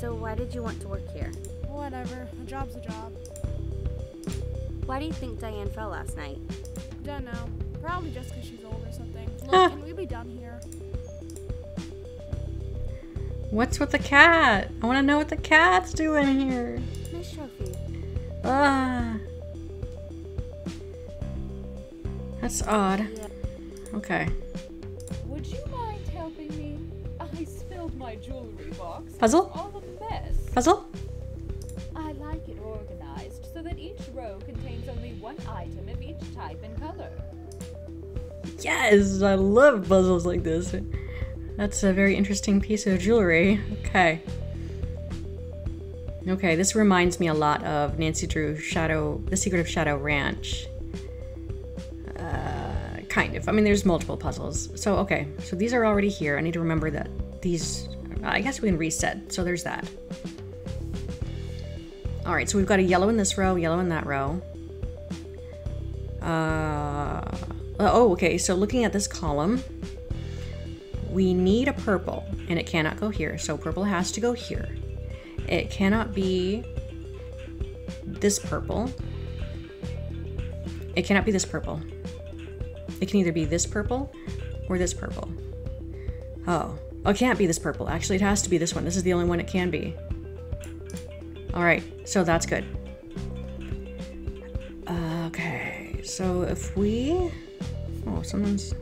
So why did you want to work here? Whatever. A job's a job. Why do you think Diane fell last night? Don't know. Probably just 'cause she's old or something. Look, can we be done here? What's with the cat? I want to know what the cat's doing here. Trophy. Ah. That's odd. Okay. Would you mind helping me? I spilled my jewelry box. Puzzle? All a mess. Puzzle? I like it organized so that each row contains only one item of each type and color. Yes, I love puzzles like this. That's a very interesting piece of jewelry. Okay. Okay, this reminds me a lot of Nancy Drew Shadow, The Secret of Shadow Ranch. Uh, kind of. I mean, there's multiple puzzles. So, okay. So these are already here. I need to remember that these... I guess we can reset. So there's that. Alright, so we've got a yellow in this row, yellow in that row. Uh, oh, okay. So looking at this column, we need a purple, and it cannot go here. So purple has to go here. It cannot be this purple. It cannot be this purple. It can either be this purple or this purple. Oh, oh it can't be this purple. Actually, it has to be this one. This is the only one it can be. All right, so that's good. Okay, so if we... Oh, someone's...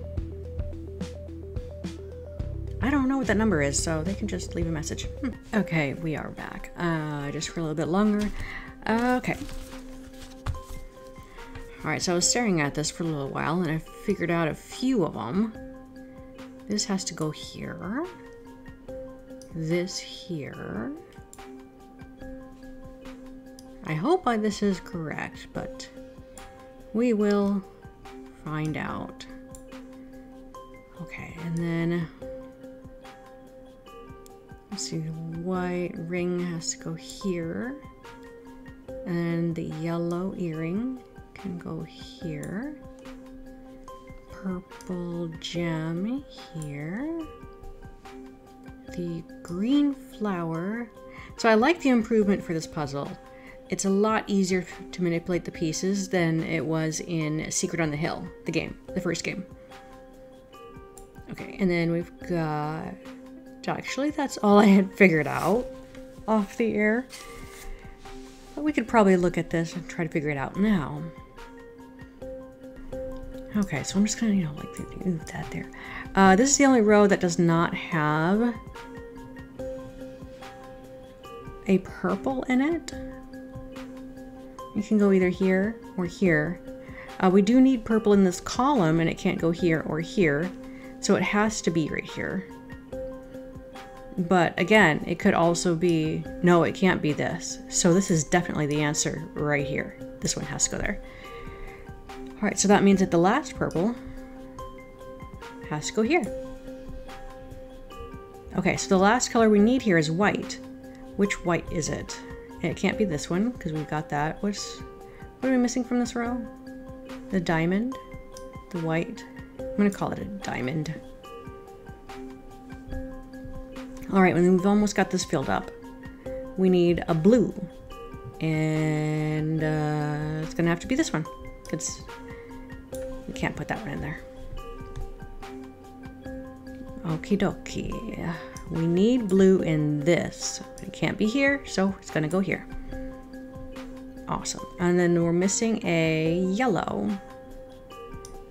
know what that number is, so they can just leave a message. Hmm. Okay, we are back. Uh, just for a little bit longer. Okay. Alright, so I was staring at this for a little while, and I figured out a few of them. This has to go here. This here. I hope I, this is correct, but we will find out. Okay, and then see, the white ring has to go here. And the yellow earring can go here. Purple gem here. The green flower. So I like the improvement for this puzzle. It's a lot easier to manipulate the pieces than it was in Secret on the Hill, the game, the first game. Okay, and then we've got Actually, that's all I had figured out off the air. But we could probably look at this and try to figure it out now. Okay, so I'm just gonna, you know, like move that there. Uh, this is the only row that does not have a purple in it. You can go either here or here. Uh, we do need purple in this column and it can't go here or here. So it has to be right here. But again, it could also be, no, it can't be this. So this is definitely the answer right here. This one has to go there. All right, so that means that the last purple has to go here. Okay, so the last color we need here is white. Which white is it? it can't be this one because we've got that. What's what are we missing from this row? The diamond, the white. I'm gonna call it a diamond. All right, when we've almost got this filled up, we need a blue. And uh, it's gonna have to be this one, It's, we can't put that one in there. Okie dokie. We need blue in this. It can't be here, so it's gonna go here. Awesome. And then we're missing a yellow.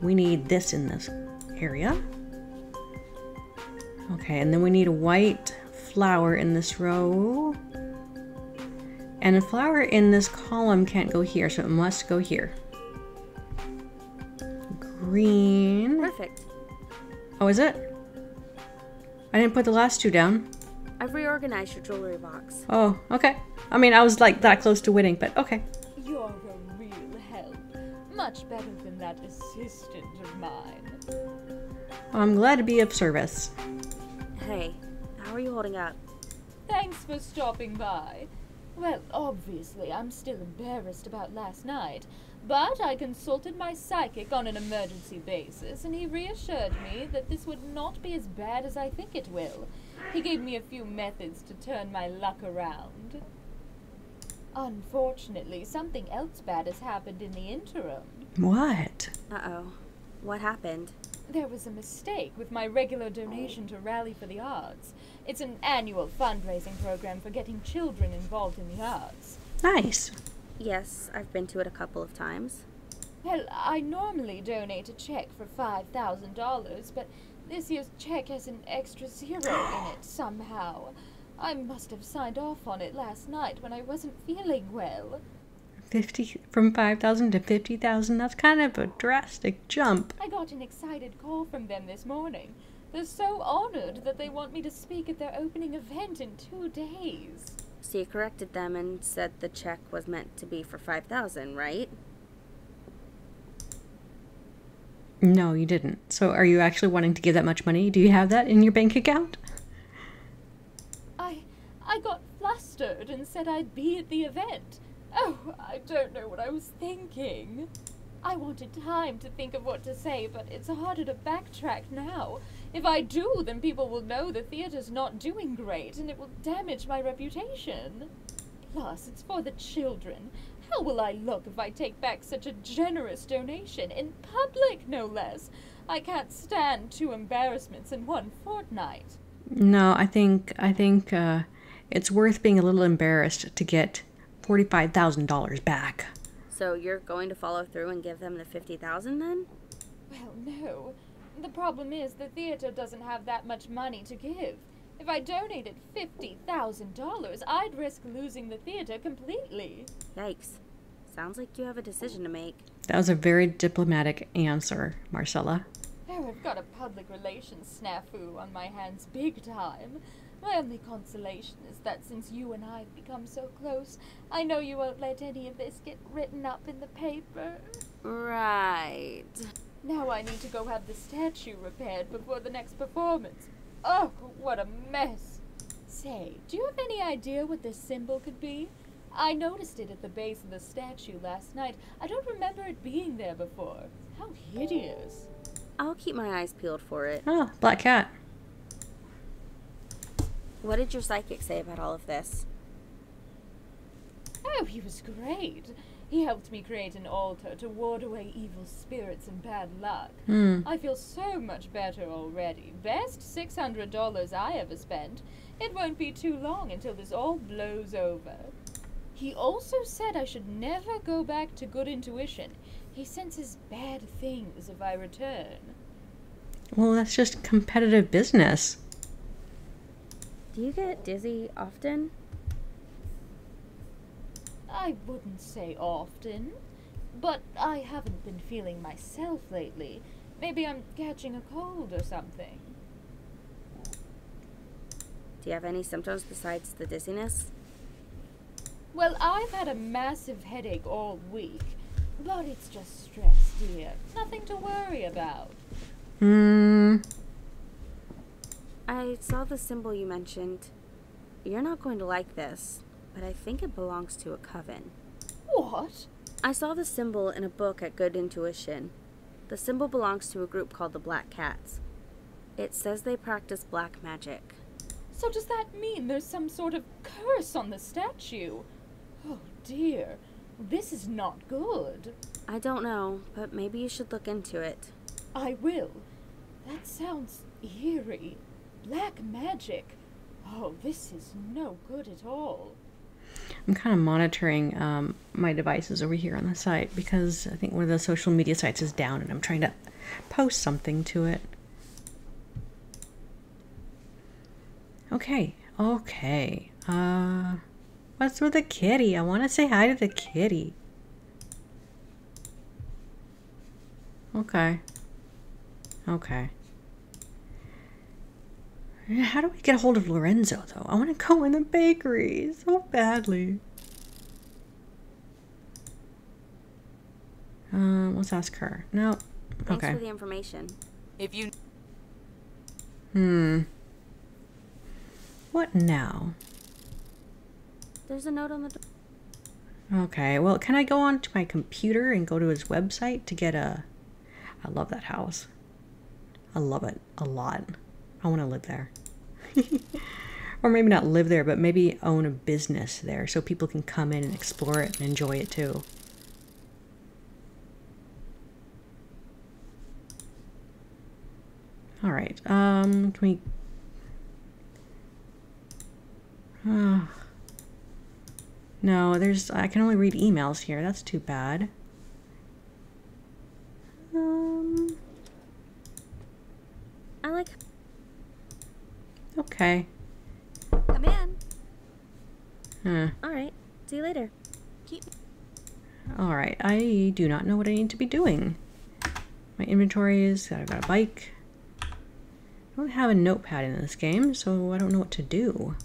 We need this in this area. Okay, and then we need a white flower in this row. And a flower in this column can't go here, so it must go here. Green. Perfect. Oh, is it? I didn't put the last two down. I've reorganized your jewelry box. Oh, okay. I mean, I was like that close to winning, but okay. You're a real help. Much better than that assistant of mine. I'm glad to be of service. Hey, how are you holding up? Thanks for stopping by. Well, obviously, I'm still embarrassed about last night, but I consulted my psychic on an emergency basis, and he reassured me that this would not be as bad as I think it will. He gave me a few methods to turn my luck around. Unfortunately, something else bad has happened in the interim. What? Uh oh. What happened? There was a mistake with my regular donation to Rally for the Arts. It's an annual fundraising program for getting children involved in the arts. Nice. Yes, I've been to it a couple of times. Well, I normally donate a check for $5,000, but this year's check has an extra zero in it somehow. I must have signed off on it last night when I wasn't feeling well. 50 from 5000 to 50000 that's kind of a drastic jump i got an excited call from them this morning They're so honored that they want me to speak at their opening event in two days. So you corrected them and said the check was meant to be for 5000 right? No, you didn't. So are you actually wanting to give that much money? Do you have that in your bank account? I I got flustered and said I'd be at the event. Oh, I don't know what I was thinking. I wanted time to think of what to say, but it's harder to backtrack now. If I do, then people will know the theater's not doing great, and it will damage my reputation. Plus, it's for the children. How will I look if I take back such a generous donation, in public no less? I can't stand two embarrassments in one fortnight. No, I think I think uh, it's worth being a little embarrassed to get forty-five thousand dollars back. So you're going to follow through and give them the 50000 then? Well, no. The problem is the theater doesn't have that much money to give. If I donated $50,000, I'd risk losing the theater completely. Yikes. Sounds like you have a decision to make. That was a very diplomatic answer, Marcella. Oh, I've got a public relations snafu on my hands big time. My only consolation is that since you and I have become so close, I know you won't let any of this get written up in the paper. Right. Now I need to go have the statue repaired before the next performance. Oh, what a mess. Say, do you have any idea what this symbol could be? I noticed it at the base of the statue last night. I don't remember it being there before. How hideous. I'll keep my eyes peeled for it. Oh, black cat. What did your psychic say about all of this? Oh, he was great. He helped me create an altar to ward away evil spirits and bad luck. Hmm. I feel so much better already. Best $600 I ever spent. It won't be too long until this all blows over. He also said I should never go back to good intuition. He senses bad things if I return. Well, that's just competitive business. Do you get dizzy often? I wouldn't say often, but I haven't been feeling myself lately. Maybe I'm catching a cold or something. Do you have any symptoms besides the dizziness? Well, I've had a massive headache all week, but it's just stress, dear. Nothing to worry about. Hmm. I saw the symbol you mentioned. You're not going to like this, but I think it belongs to a coven. What? I saw the symbol in a book at Good Intuition. The symbol belongs to a group called the Black Cats. It says they practice black magic. So does that mean there's some sort of curse on the statue? Oh dear, this is not good. I don't know, but maybe you should look into it. I will. That sounds eerie. Black magic. Oh, this is no good at all. I'm kind of monitoring um, my devices over here on the site because I think one of the social media sites is down and I'm trying to post something to it. Okay, okay. Uh, what's with the kitty? I want to say hi to the kitty. Okay. Okay. How do we get a hold of Lorenzo, though? I want to go in the bakery so badly. Um, let's ask her. No. Thanks Okay. for the information. If you Hmm. What now? There's a note on the door. Okay, well, can I go on to my computer and go to his website to get a. I love that house. I love it a lot. I want to live there. or maybe not live there, but maybe own a business there so people can come in and explore it and enjoy it too. All right. Um, can we? No, there's. I can only read emails here. That's too bad. Um. I like. Okay. Come in. Huh. All right. See you later. Keep. All right. I do not know what I need to be doing. My inventory is. That I've got a bike. I don't have a notepad in this game, so I don't know what to do.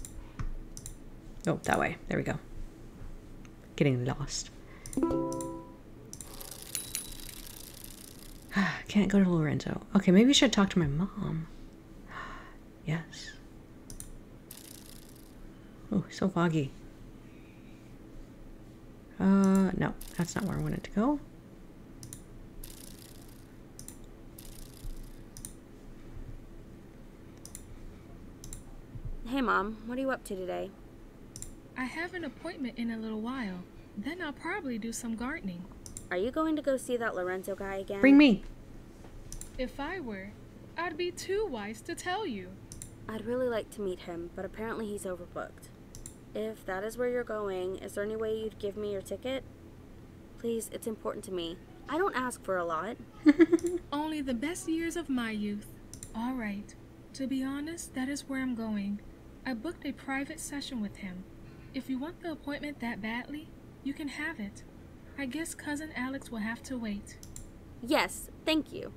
Oh, that way. There we go. Getting lost. Can't go to Lorenzo. Okay, maybe I should talk to my mom. yes. Oh, so foggy. Uh, no, that's not where I wanted to go. Hey, Mom, what are you up to today? I have an appointment in a little while. Then I'll probably do some gardening. Are you going to go see that Lorenzo guy again? Bring me. If I were, I'd be too wise to tell you. I'd really like to meet him, but apparently he's overbooked. If that is where you're going, is there any way you'd give me your ticket? Please, it's important to me. I don't ask for a lot. Only the best years of my youth. All right. To be honest, that is where I'm going. I booked a private session with him. If you want the appointment that badly, you can have it. I guess Cousin Alex will have to wait. Yes, thank you.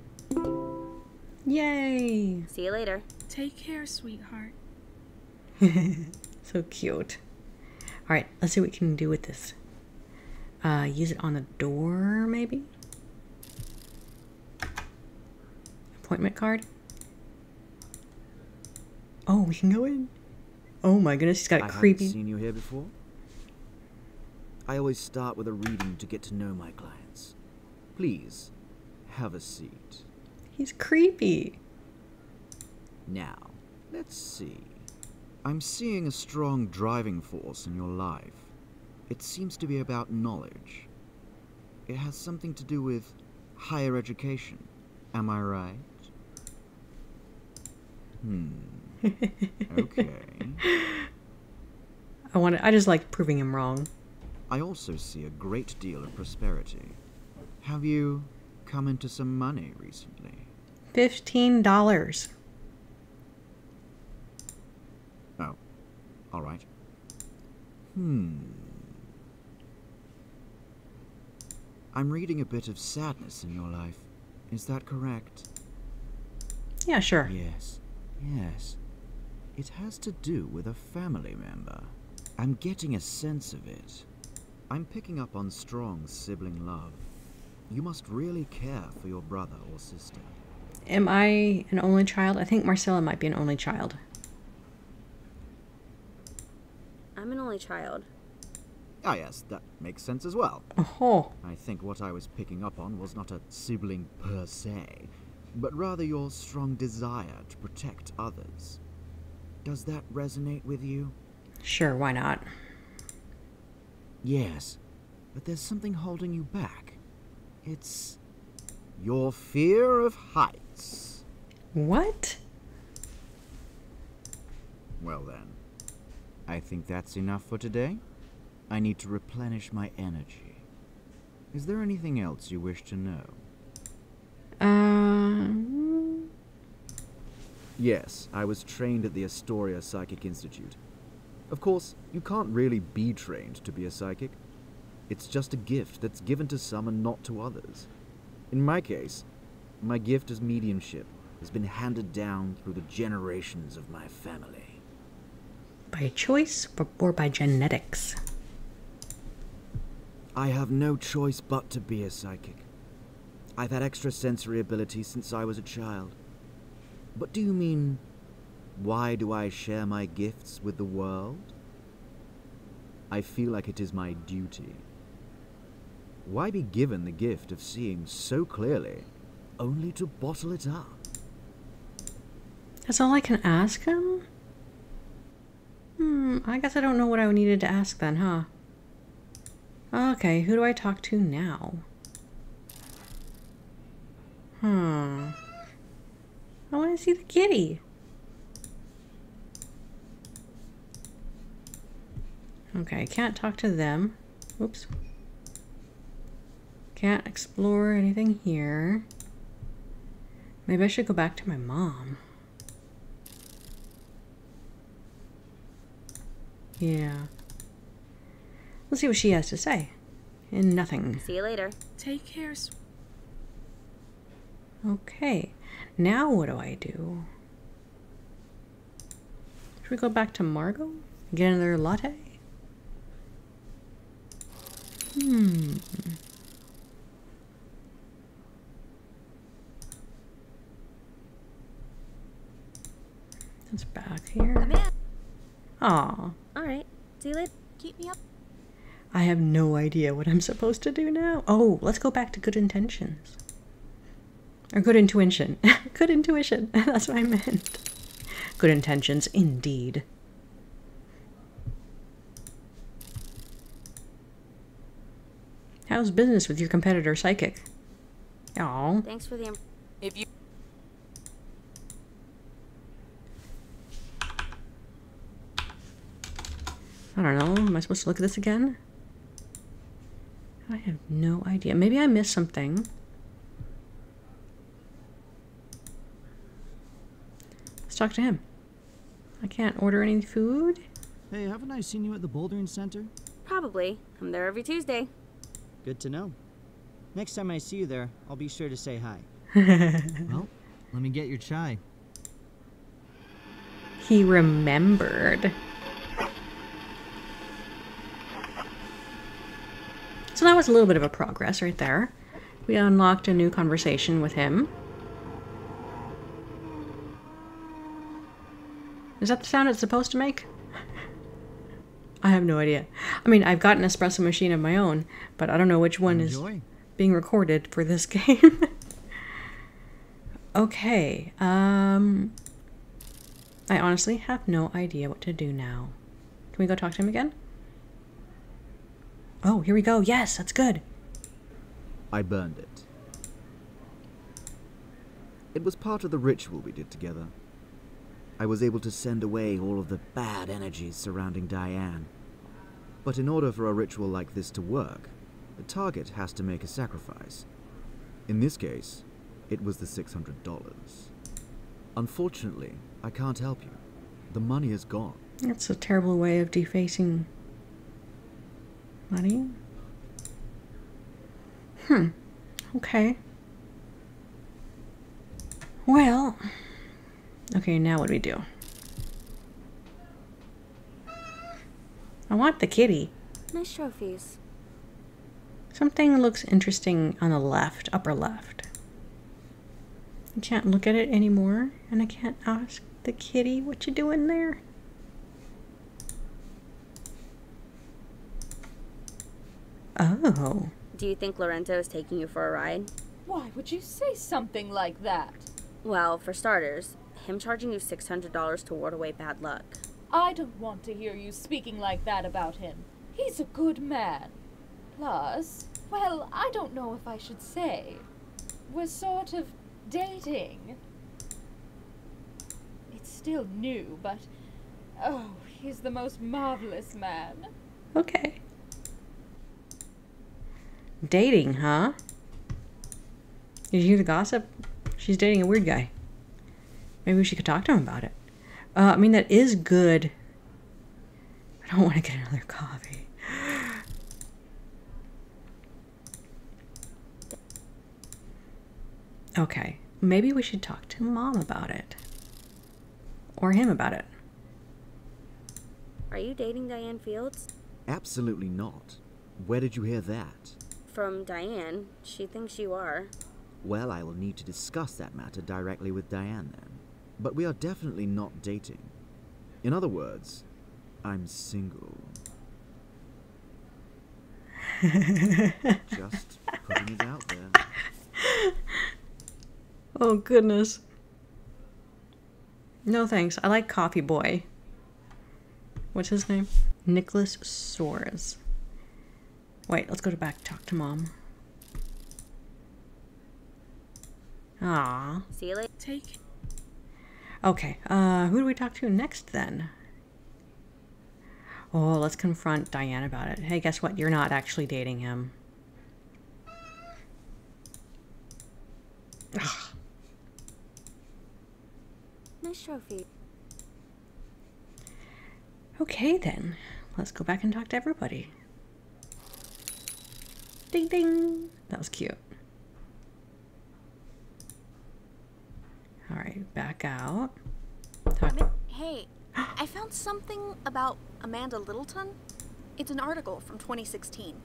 Yay! See you later. Take care, sweetheart. so cute. Alright, let's see what we can do with this. Uh, use it on the door, maybe? Appointment card? Oh, we can go in. Oh my goodness, he's got a I creepy. haven't seen you here before. I always start with a reading to get to know my clients. Please, have a seat. He's creepy. Now, let's see. I'm seeing a strong driving force in your life. It seems to be about knowledge. It has something to do with higher education. Am I right? Hmm. okay. I want to, I just like proving him wrong. I also see a great deal of prosperity. Have you come into some money recently? $15. All right. Hmm. I'm reading a bit of sadness in your life. Is that correct? Yeah, sure. Yes, yes. It has to do with a family member. I'm getting a sense of it. I'm picking up on strong sibling love. You must really care for your brother or sister. Am I an only child? I think Marcella might be an only child. I'm an only child. Ah, yes, that makes sense as well. Oh, I think what I was picking up on was not a sibling per se, but rather your strong desire to protect others. Does that resonate with you? sure, why not? Yes, but there's something holding you back. It's your fear of heights. What? Well then, I think that's enough for today. I need to replenish my energy. Is there anything else you wish to know? Um. Yes, I was trained at the Astoria Psychic Institute. Of course, you can't really be trained to be a psychic. It's just a gift that's given to some and not to others. In my case, my gift as mediumship has been handed down through the generations of my family. By choice or- by genetics? I have no choice but to be a psychic. I've had extrasensory abilities since I was a child. But do you mean, why do I share my gifts with the world? I feel like it is my duty. Why be given the gift of seeing so clearly, only to bottle it up? That's all I can ask him? Hmm, I guess I don't know what I needed to ask then, huh? Okay, who do I talk to now? Hmm. I want to see the kitty. Okay, I can't talk to them. Oops. Can't explore anything here. Maybe I should go back to my mom. Yeah. Let's see what she has to say. And nothing. See you later. Take care, Okay. Now what do I do? Should we go back to Margot? Get another latte? Hmm. It's back here. I'm in. Aw. All right. See you later. Keep me up. I have no idea what I'm supposed to do now. Oh, let's go back to good intentions. Or good intuition. good intuition. That's what I meant. Good intentions, indeed. How's business with your competitor, Psychic? Oh, Thanks for the. If you I don't know. Am I supposed to look at this again? I have no idea. Maybe I missed something. Let's talk to him. I can't order any food. Hey, haven't I seen you at the bouldering center? Probably. I'm there every Tuesday. Good to know. Next time I see you there, I'll be sure to say hi. well, let me get your chai. He remembered. So that was a little bit of a progress right there. We unlocked a new conversation with him. Is that the sound it's supposed to make? I have no idea. I mean, I've got an espresso machine of my own, but I don't know which one is being recorded for this game. okay. Um I honestly have no idea what to do now. Can we go talk to him again? Oh, here we go. Yes, that's good. I burned it. It was part of the ritual we did together. I was able to send away all of the bad energies surrounding Diane. But in order for a ritual like this to work, the target has to make a sacrifice. In this case, it was the $600. Unfortunately, I can't help you. The money is gone. That's a terrible way of defacing money. Hmm. Okay. Well. Okay, now what do we do? I want the kitty. Nice trophies. Something looks interesting on the left, upper left. I can't look at it anymore, and I can't ask the kitty what you doing there. Oh, Do you think Lorenzo is taking you for a ride? Why would you say something like that? Well, for starters, him charging you $600 to ward away bad luck. I don't want to hear you speaking like that about him. He's a good man. Plus, well, I don't know if I should say. We're sort of dating. It's still new, but oh, he's the most marvelous man. okay. Dating, huh? Did you hear the gossip? She's dating a weird guy. Maybe she could talk to him about it. Uh, I mean, that is good. I don't want to get another coffee. Okay, maybe we should talk to mom about it. Or him about it. Are you dating Diane Fields? Absolutely not. Where did you hear that? From Diane. She thinks you are. Well, I will need to discuss that matter directly with Diane then. But we are definitely not dating. In other words, I'm single. Just putting it out there. Oh, goodness. No thanks. I like Coffee Boy. What's his name? Nicholas Soares. Wait, let's go to back talk to mom. Ah. See you later. Take Okay, uh, who do we talk to next then? Oh, let's confront Diane about it. Hey, guess what? You're not actually dating him. Ugh. Nice trophy. Okay, then. Let's go back and talk to everybody. Ding ding! That was cute. Alright, back out. Talk. Hey, I found something about Amanda Littleton. It's an article from 2016.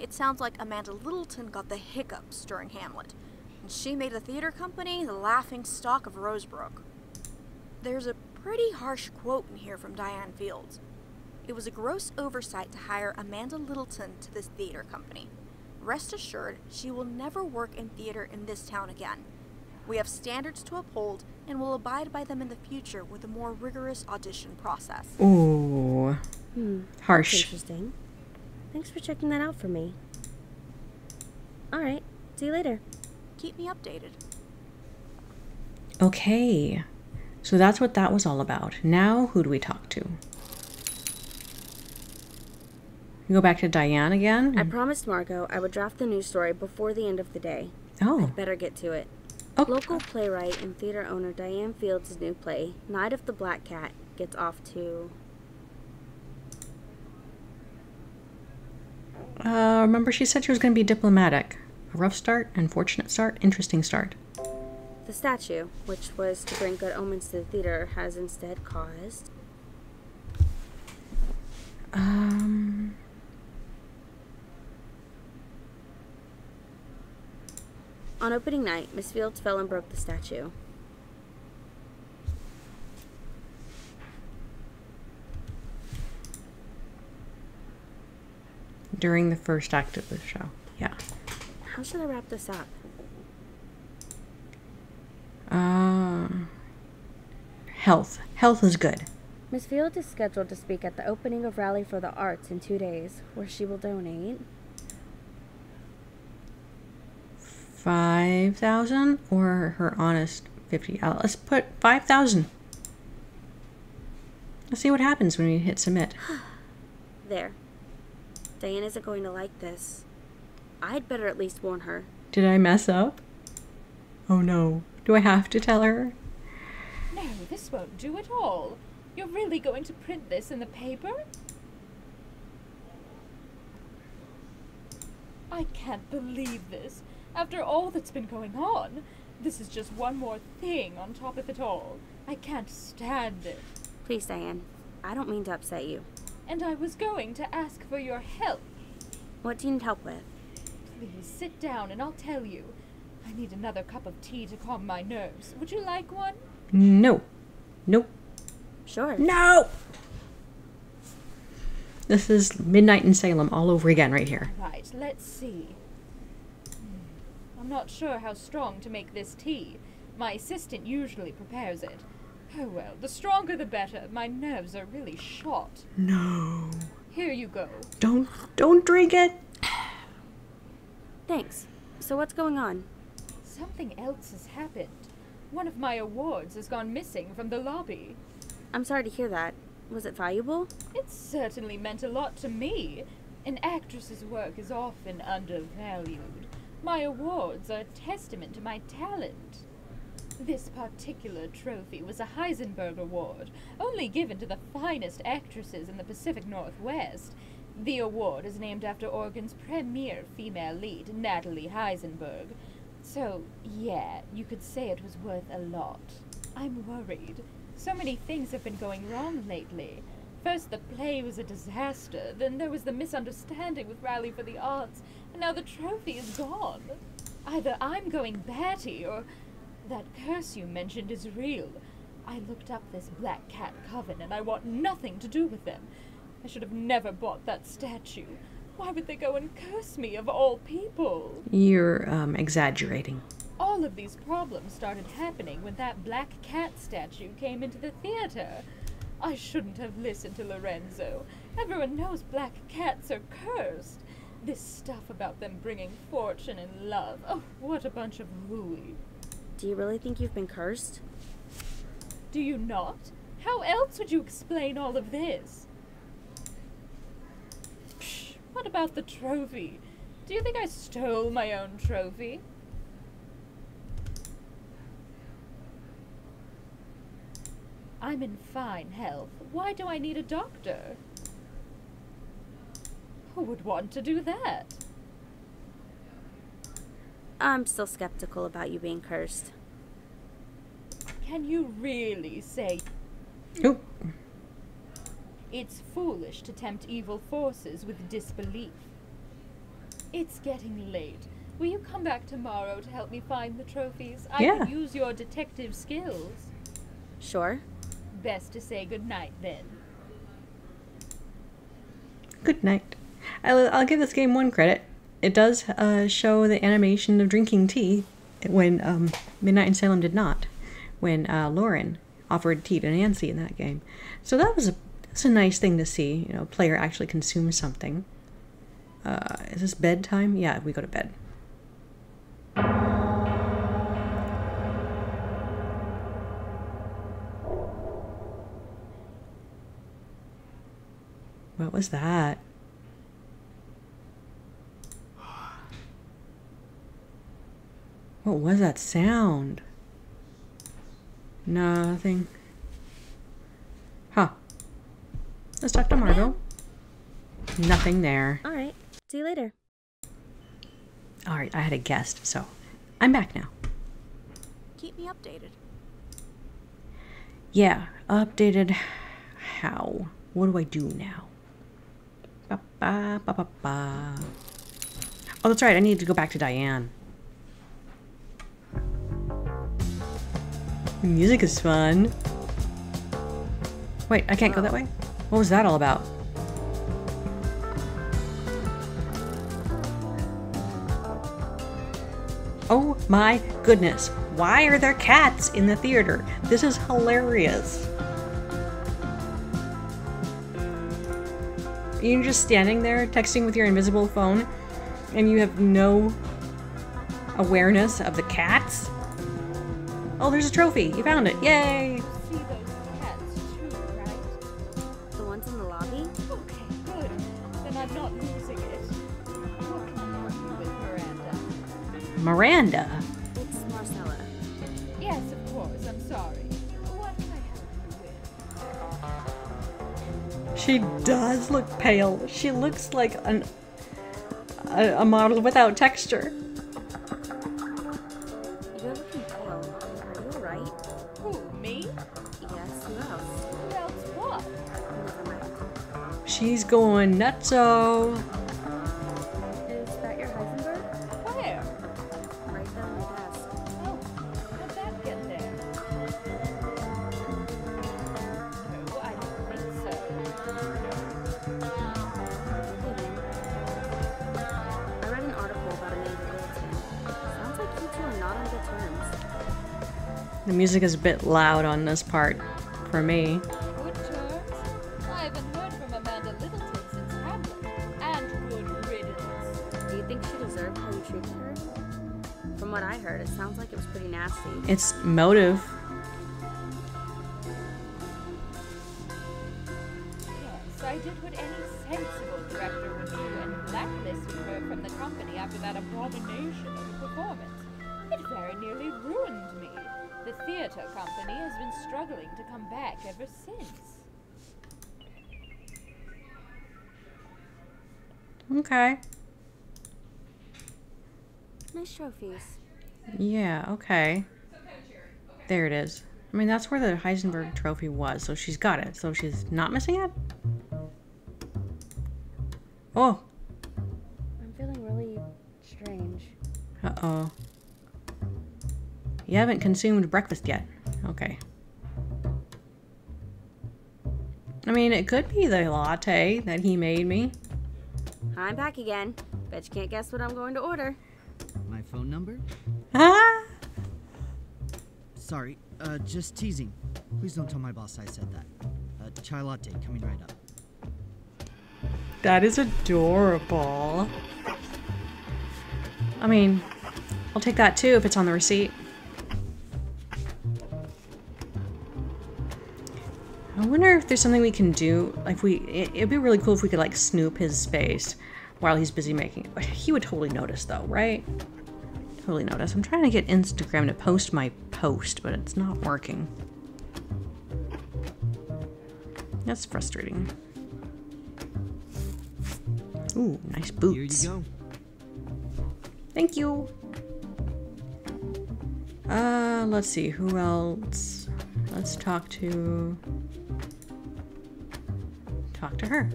It sounds like Amanda Littleton got the hiccups during Hamlet, and she made the theater company the laughing stock of Rosebrook. There's a pretty harsh quote in here from Diane Fields. It was a gross oversight to hire Amanda Littleton to this theater company. Rest assured, she will never work in theater in this town again. We have standards to uphold and will abide by them in the future with a more rigorous audition process. Ooh. Hmm. Harsh. That's interesting. Thanks for checking that out for me. Alright, see you later. Keep me updated. Okay. So that's what that was all about. Now, who do we talk to? We go back to Diane again? I promised Margot I would draft the news story before the end of the day. Oh. Better get to it. Okay. Local playwright and theater owner Diane Fields' new play, Night of the Black Cat, gets off to. Uh, remember, she said she was going to be diplomatic. A rough start, unfortunate start, interesting start. The statue, which was to bring good omens to the theater, has instead caused. Um. On opening night, Miss Fields fell and broke the statue. During the first act of the show. Yeah. How should I wrap this up? Uh, health. Health is good. Miss Fields is scheduled to speak at the opening of Rally for the Arts in two days, where she will donate. 5,000 or her honest 50. Uh, let's put 5,000. Let's see what happens when we hit submit. There. Diane isn't going to like this. I'd better at least warn her. Did I mess up? Oh no. Do I have to tell her? No, this won't do at all. You're really going to print this in the paper? I can't believe this. After all that's been going on, this is just one more thing on top of it all. I can't stand it. Please, Diane. I don't mean to upset you. And I was going to ask for your help. What do you need help with? Please sit down and I'll tell you. I need another cup of tea to calm my nerves. Would you like one? No. Nope. Sure. No! This is Midnight in Salem all over again right here. Right, let's see. I'm not sure how strong to make this tea. My assistant usually prepares it. Oh well, the stronger the better. My nerves are really shot. No. Here you go. Don't don't drink it. Thanks. So what's going on? Something else has happened. One of my awards has gone missing from the lobby. I'm sorry to hear that. Was it valuable? It certainly meant a lot to me. An actress's work is often undervalued. My awards are a testament to my talent. This particular trophy was a Heisenberg Award, only given to the finest actresses in the Pacific Northwest. The award is named after Oregon's premier female lead, Natalie Heisenberg. So, yeah, you could say it was worth a lot. I'm worried. So many things have been going wrong lately. First, the play was a disaster, then there was the misunderstanding with Rally for the Arts, now the trophy is gone. Either I'm going batty, or that curse you mentioned is real. I looked up this Black Cat Coven, and I want nothing to do with them. I should have never bought that statue. Why would they go and curse me of all people? You're um, exaggerating. All of these problems started happening when that black cat statue came into the theater. I shouldn't have listened to Lorenzo. Everyone knows black cats are cursed. This stuff about them bringing fortune and love. Oh, what a bunch of hooey. Do you really think you've been cursed? Do you not? How else would you explain all of this? Psh, what about the trophy? Do you think I stole my own trophy? I'm in fine health. Why do I need a doctor? Who would want to do that? I'm still skeptical about you being cursed. Can you really say Ooh. It's foolish to tempt evil forces with disbelief. It's getting late. Will you come back tomorrow to help me find the trophies? I Yeah. can use your detective skills. Sure. Best to say goodnight then. Good night. I'll, I'll give this game one credit. It does uh, show the animation of drinking tea when um, Midnight in Salem did not. When uh, Lauren offered tea to Nancy in that game. So that was a that's a nice thing to see. You know, a player actually consumes something. Uh, is this bedtime? Yeah, we go to bed. What was that? What was that sound? Nothing. Huh. Let's talk to Margot. Nothing there. All right. See you later. All right, I had a guest, so I'm back now. Keep me updated. Yeah, updated. How? What do I do now? Ba ba ba ba ba. Oh, that's right. I need to go back to Diane. Music is fun. Wait, I can't go that way? What was that all about? Oh my goodness. Why are there cats in the theater? This is hilarious. You're just standing there texting with your invisible phone and you have no awareness of the cats? Oh, there's a trophy. You found it. Yay! See those cats too, right? The ones in the lobby? Okay, good. Then I'm not losing it. What can I help with, Miranda? Miranda. It's Marcella. Yes, of course. I'm sorry. What can I help you with? She does look pale. She looks like an a, a model without texture. She's going nutso. Is that your Heisenberg? Where? Right on your desk. Oh, how'd that get there? No, I don't think so. Hmm. I read an article about Amanda Goldstein. Sounds like you two are not on good terms. The music is a bit loud on this part for me. She deserved how you treated her? From what I heard, it sounds like it was pretty nasty. It's motive. Yes, I did what any sensible director would do and blacklisted her from the company after that abomination of a performance. It very nearly ruined me. The theater company has been struggling to come back ever since. Okay. Nice trophies. Yeah, okay. There it is. I mean, that's where the Heisenberg trophy was, so she's got it. So she's not missing it? Oh, I'm feeling really strange. uh oh. You haven't consumed breakfast yet. Okay. I mean, it could be the latte that he made me. I'm back again. Bet you can't guess what I'm going to order. My phone number? Sorry, uh, just teasing. Please don't tell my boss I said that. Uh, chai latte coming right up. That is adorable. I mean, I'll take that too if it's on the receipt. I wonder if there's something we can do. Like we, it, it'd be really cool if we could like snoop his space while he's busy making it. He would totally notice though, right? Totally notice. I'm trying to get Instagram to post my post, but it's not working. That's frustrating. Ooh, nice boots. Here you go. Thank you. Uh, let's see, who else? Let's talk to... Talk to her.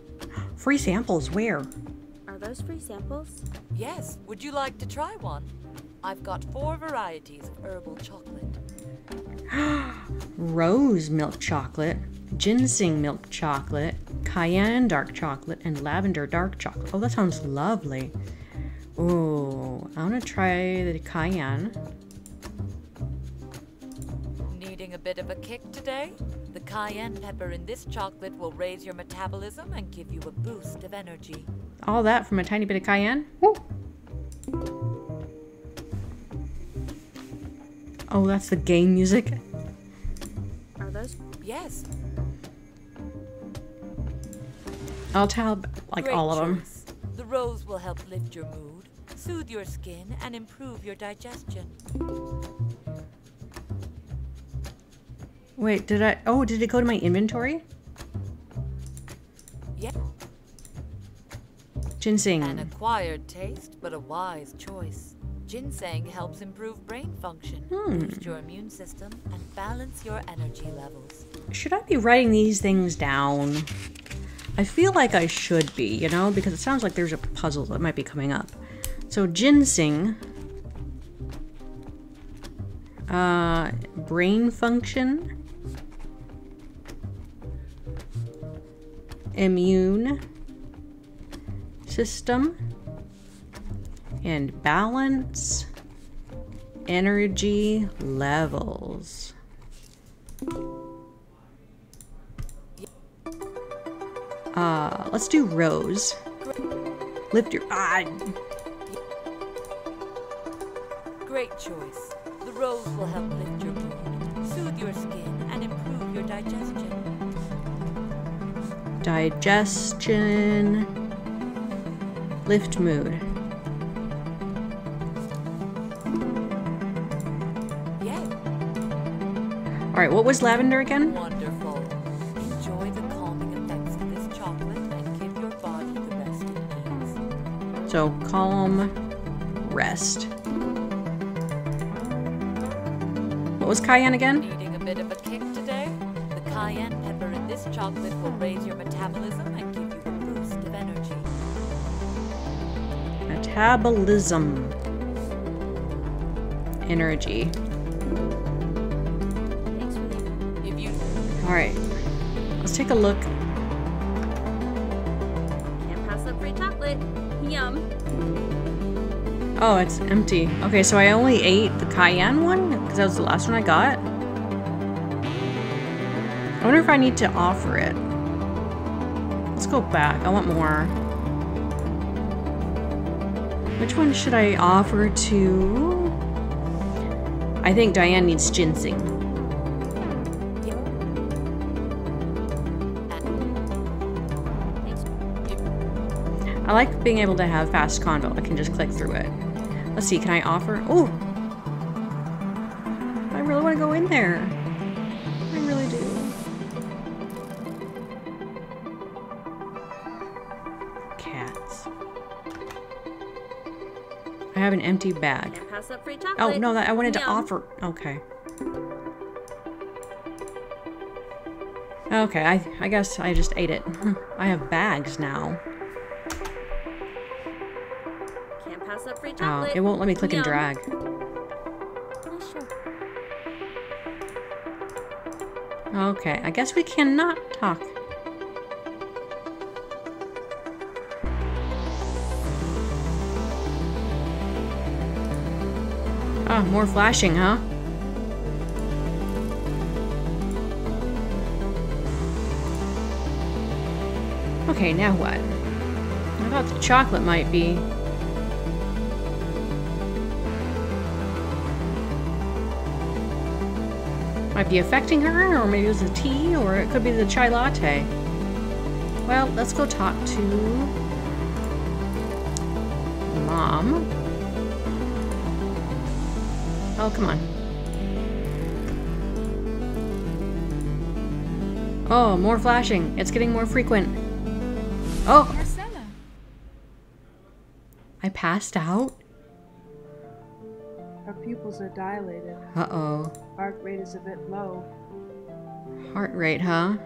Free samples, where? Are those free samples? Yes, would you like to try one? I've got four varieties of herbal chocolate. Rose milk chocolate, ginseng milk chocolate, cayenne dark chocolate, and lavender dark chocolate. Oh, that sounds lovely. Oh, I want to try the cayenne. Needing a bit of a kick today? The cayenne pepper in this chocolate will raise your metabolism and give you a boost of energy. All that from a tiny bit of cayenne? Woo. Oh, that's the game music. Are those? Yes. I'll tell like Great all of them. choice. The rose will help lift your mood, soothe your skin, and improve your digestion. Wait, did I? Oh, did it go to my inventory? Yeah. Ginseng. An acquired taste, but a wise choice. Ginseng helps improve brain function, Hmm. boost your immune system, and balance your energy levels. Should I be writing these things down? I feel like I should be, you know, because it sounds like there's a puzzle that might be coming up. So ginseng, uh, brain function, immune system, and balance energy levels. Uh, let's do rose. Lift your ah. Great choice. The rose will help lift your mood, soothe your skin, and improve your digestion. Digestion, lift mood. All right, what was lavender again? wonderful. Enjoy the calming effects of this chocolate and give your body the rest it needs. So calm, rest. What was cayenne again? Chocolate will raise your metabolism and give you a boost of energy. Metabolism. Energy. Thanks for the. If you All right, let's take a look. Can't pass up free chocolate. Yum. Oh, it's empty. Okay, so I only ate the cayenne one because that was the last one I got. I wonder if I need to offer it. Let's go back. I want more. Which one should I offer to? I think Diane needs ginseng. I like being able to have fast convo. I can just click through it. Let's see, can I offer? Oh! An empty bag. Pass up free chocolate. Oh, no, that I wanted to offer. Okay. Okay, I, I guess I just ate it. I have bags now. Can't pass up free Oh, it won't let me click and drag. Oh, sure. Okay, I guess we cannot talk. More flashing, huh? Okay, now what? I thought the chocolate might be. Might be affecting her, or maybe it was the tea, or it could be the chai latte. Well, let's go talk to mom. Oh, come on. Oh, more flashing. It's getting more frequent. Oh, Marcella, I passed out? Her pupils are dilated. Uh-oh. Heart rate is a bit low. Heart rate, huh?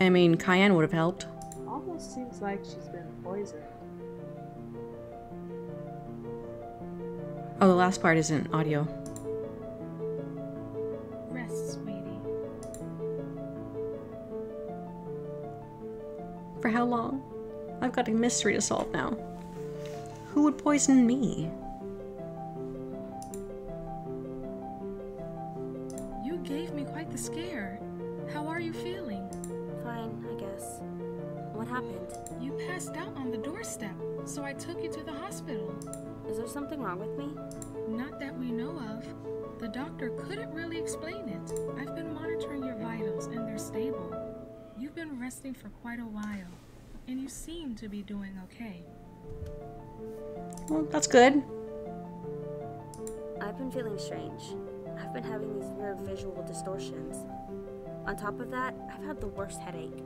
I mean, cayenne would have helped. Almost seems like she's been poisoned. Oh, the last part isn't audio. Rest, sweetie. For how long? I've got a mystery to solve now. Who would poison me? You gave me quite the scare. How are you feeling? Fine, I guess. What happened? You passed out on the doorstep, so I took you to the hospital. Is there something wrong with me? Not that we know of. The doctor couldn't really explain it. I've been monitoring your vitals, and they're stable. You've been resting for quite a while, and you seem to be doing okay. Well, that's good. I've been feeling strange. I've been having these weird visual distortions. On top of that, I've had the worst headache.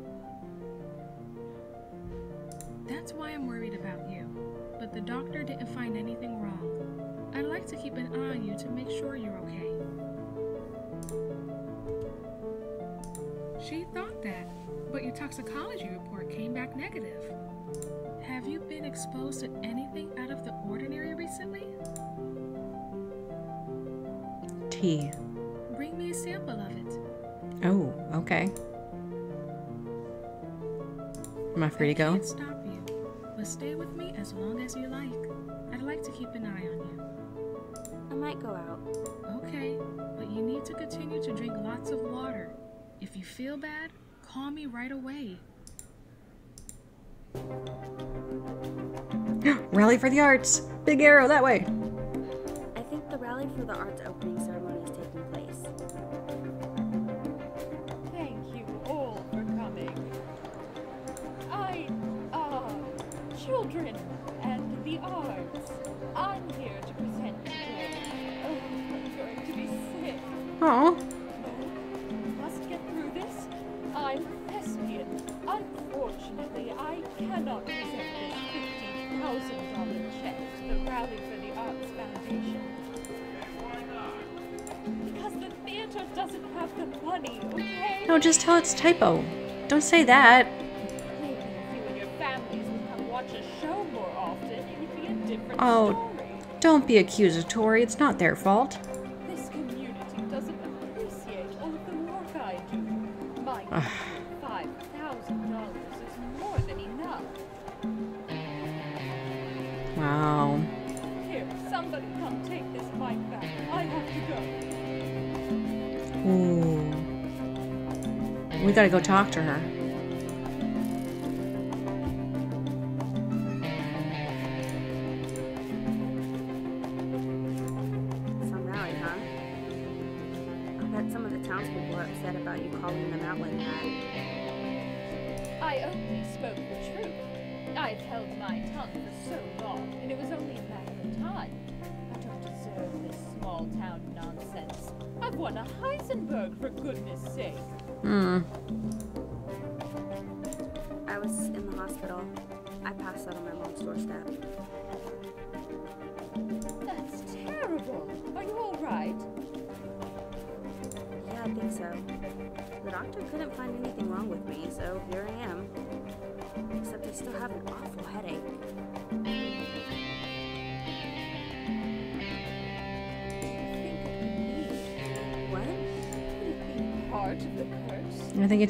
That's why I'm worried about you. But the doctor didn't find anything wrong. I'd like to keep an eye on you to make sure you're okay. She thought that, but your toxicology report came back negative. Have you been exposed to anything out of the ordinary recently? Tea. Bring me a sample of it. Oh, okay. Am I free to go? Can't stop you, but stay with me as long as you like. I'd like to keep an eye on you. I might go out. Okay, but you need to continue to drink lots of water. If you feel bad, call me right away. Rally for the arts! Big arrow that way! I think the rally for the arts opening Oh, Must get through this. I'm thespian. Unfortunately, I cannot present this fifteen thousand dollar check to the Rally for the Arts Foundation. Because the theater doesn't have the money, okay? no, just tell it's typo. Don't say that. Maybe if you and your families would come watch a show more often, it would be a different Oh, story. don't be accusatory. It's not their fault. We gotta go talk to her.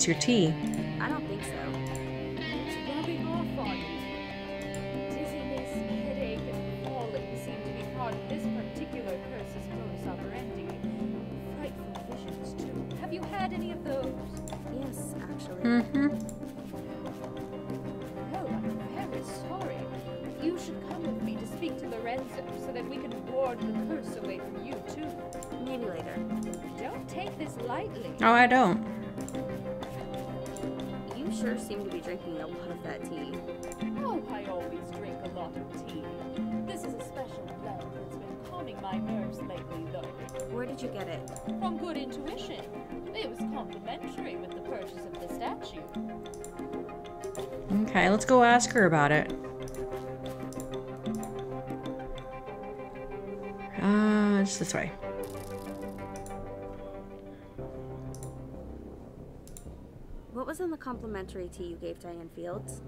Your tea. My nerves lately, though. Where did you get it? From good intuition. It was complimentary with the purchase of the statue. Okay, let's go ask her about it. Ah, it's this way. What was in the complimentary tea you gave Diane Fields?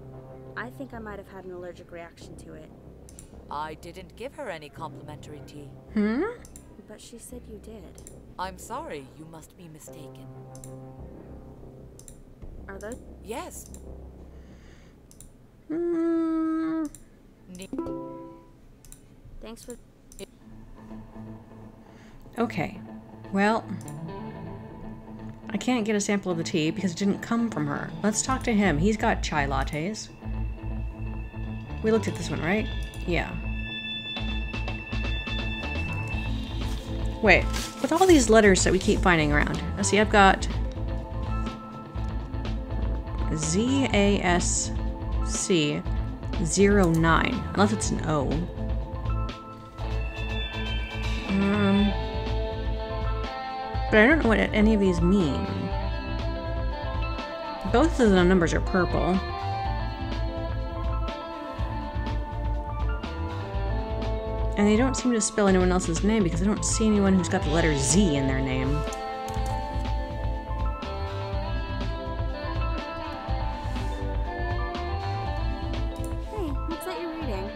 I think I might have had an allergic reaction to it. I didn't give her any complimentary tea. Hmm? But she said you did. I'm sorry, you must be mistaken. Are those? Yes. Hmm. Ne- Thanks for. Okay. Well, I can't get a sample of the tea because it didn't come from her. Let's talk to him. He's got chai lattes. We looked at this one, right? Yeah. Wait, with all these letters that we keep finding around, let's see, I've got Z A S C 09, unless it's an O. Um, but I don't know what any of these mean. Both of the numbers are purple. And they don't seem to spell anyone else's name because I don't see anyone who's got the letter Z in their name. Hey, what's that you're reading?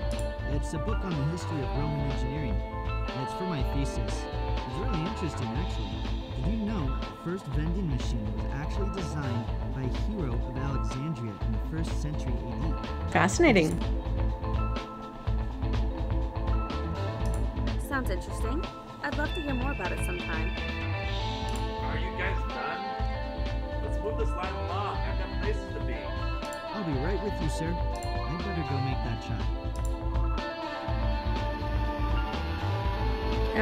It's a book on the history of Roman engineering. And it's for my thesis. It's really interesting, actually. Did you know the first vending machine was actually designed by a Hero of Alexandria in the first century AD? Fascinating.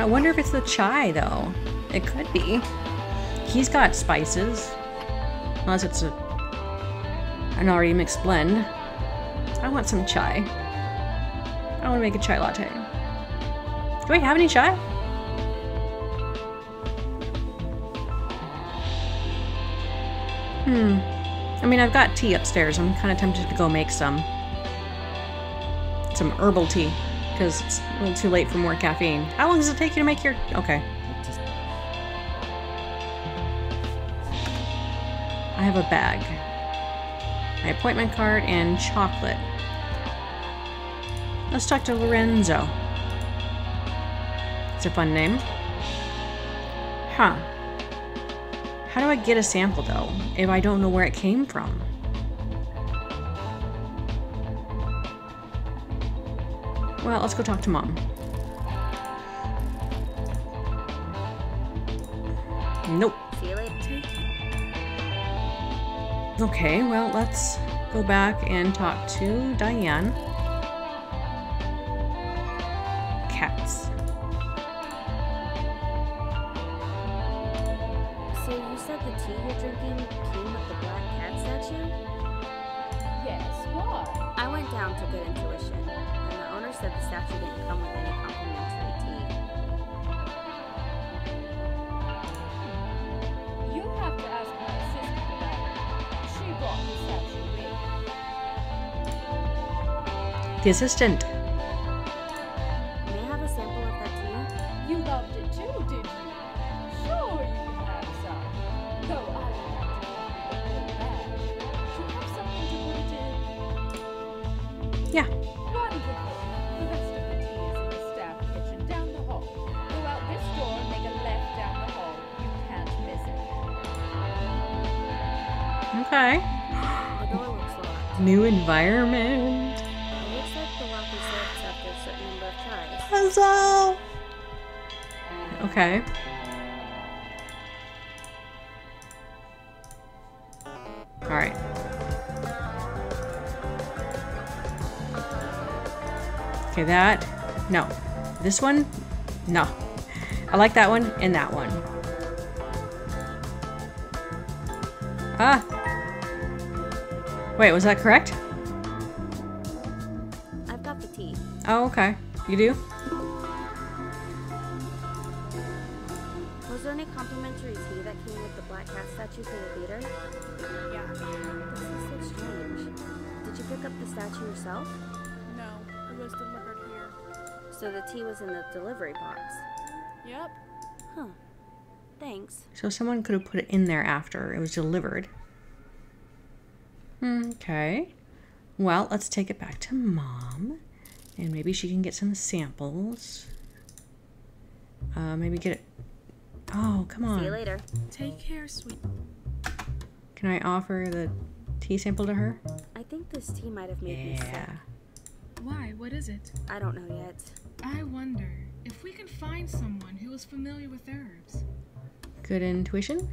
Wonder if it's the chai, though. It could be. He's got spices. Unless it's a an already mixed blend. I want some chai. I want to make a chai latte. Do I have any chai? Hmm. I mean, I've got tea upstairs. I'm kind of tempted to go make some. Some herbal tea. Because it's a little too late for more caffeine. How long does it take you to make your... Okay. I have a bag. My appointment card and chocolate. Let's talk to Lorenzo. It's a fun name. Huh. How do I get a sample, though, if I don't know where it came from? Well, let's go talk to Mom. Nope. See you later. Okay, well, let's go back and talk to Diane. Assistant. May I have a sample of that tea? You loved it too, did you? Sure, you can have some. Though I will have to give you the whole bag. Do you have something to put it in? Yeah. Wonderful. The rest of the tea is in the staff kitchen down the hall. Go out this door and make a left down the hall. You can't miss it. Okay. The door looks locked. New environment. Okay. All right. Okay, that. No. This one? No. I like that one and that one. Ah. Wait, was that correct? I've got the tea. Oh, okay. You do? The delivery box. Yep. Huh. Thanks. So someone could have put it in there after it was delivered. Okay. Well, let's take it back to mom. And maybe she can get some samples. Uh, maybe get it. Oh, come on. See you later. Take care, sweet. Can I offer the tea sample to her? I think this tea might have made me sick. Yeah. Why? What is it? I don't know yet. I wonder if we can find someone who is familiar with herbs. Good intuition.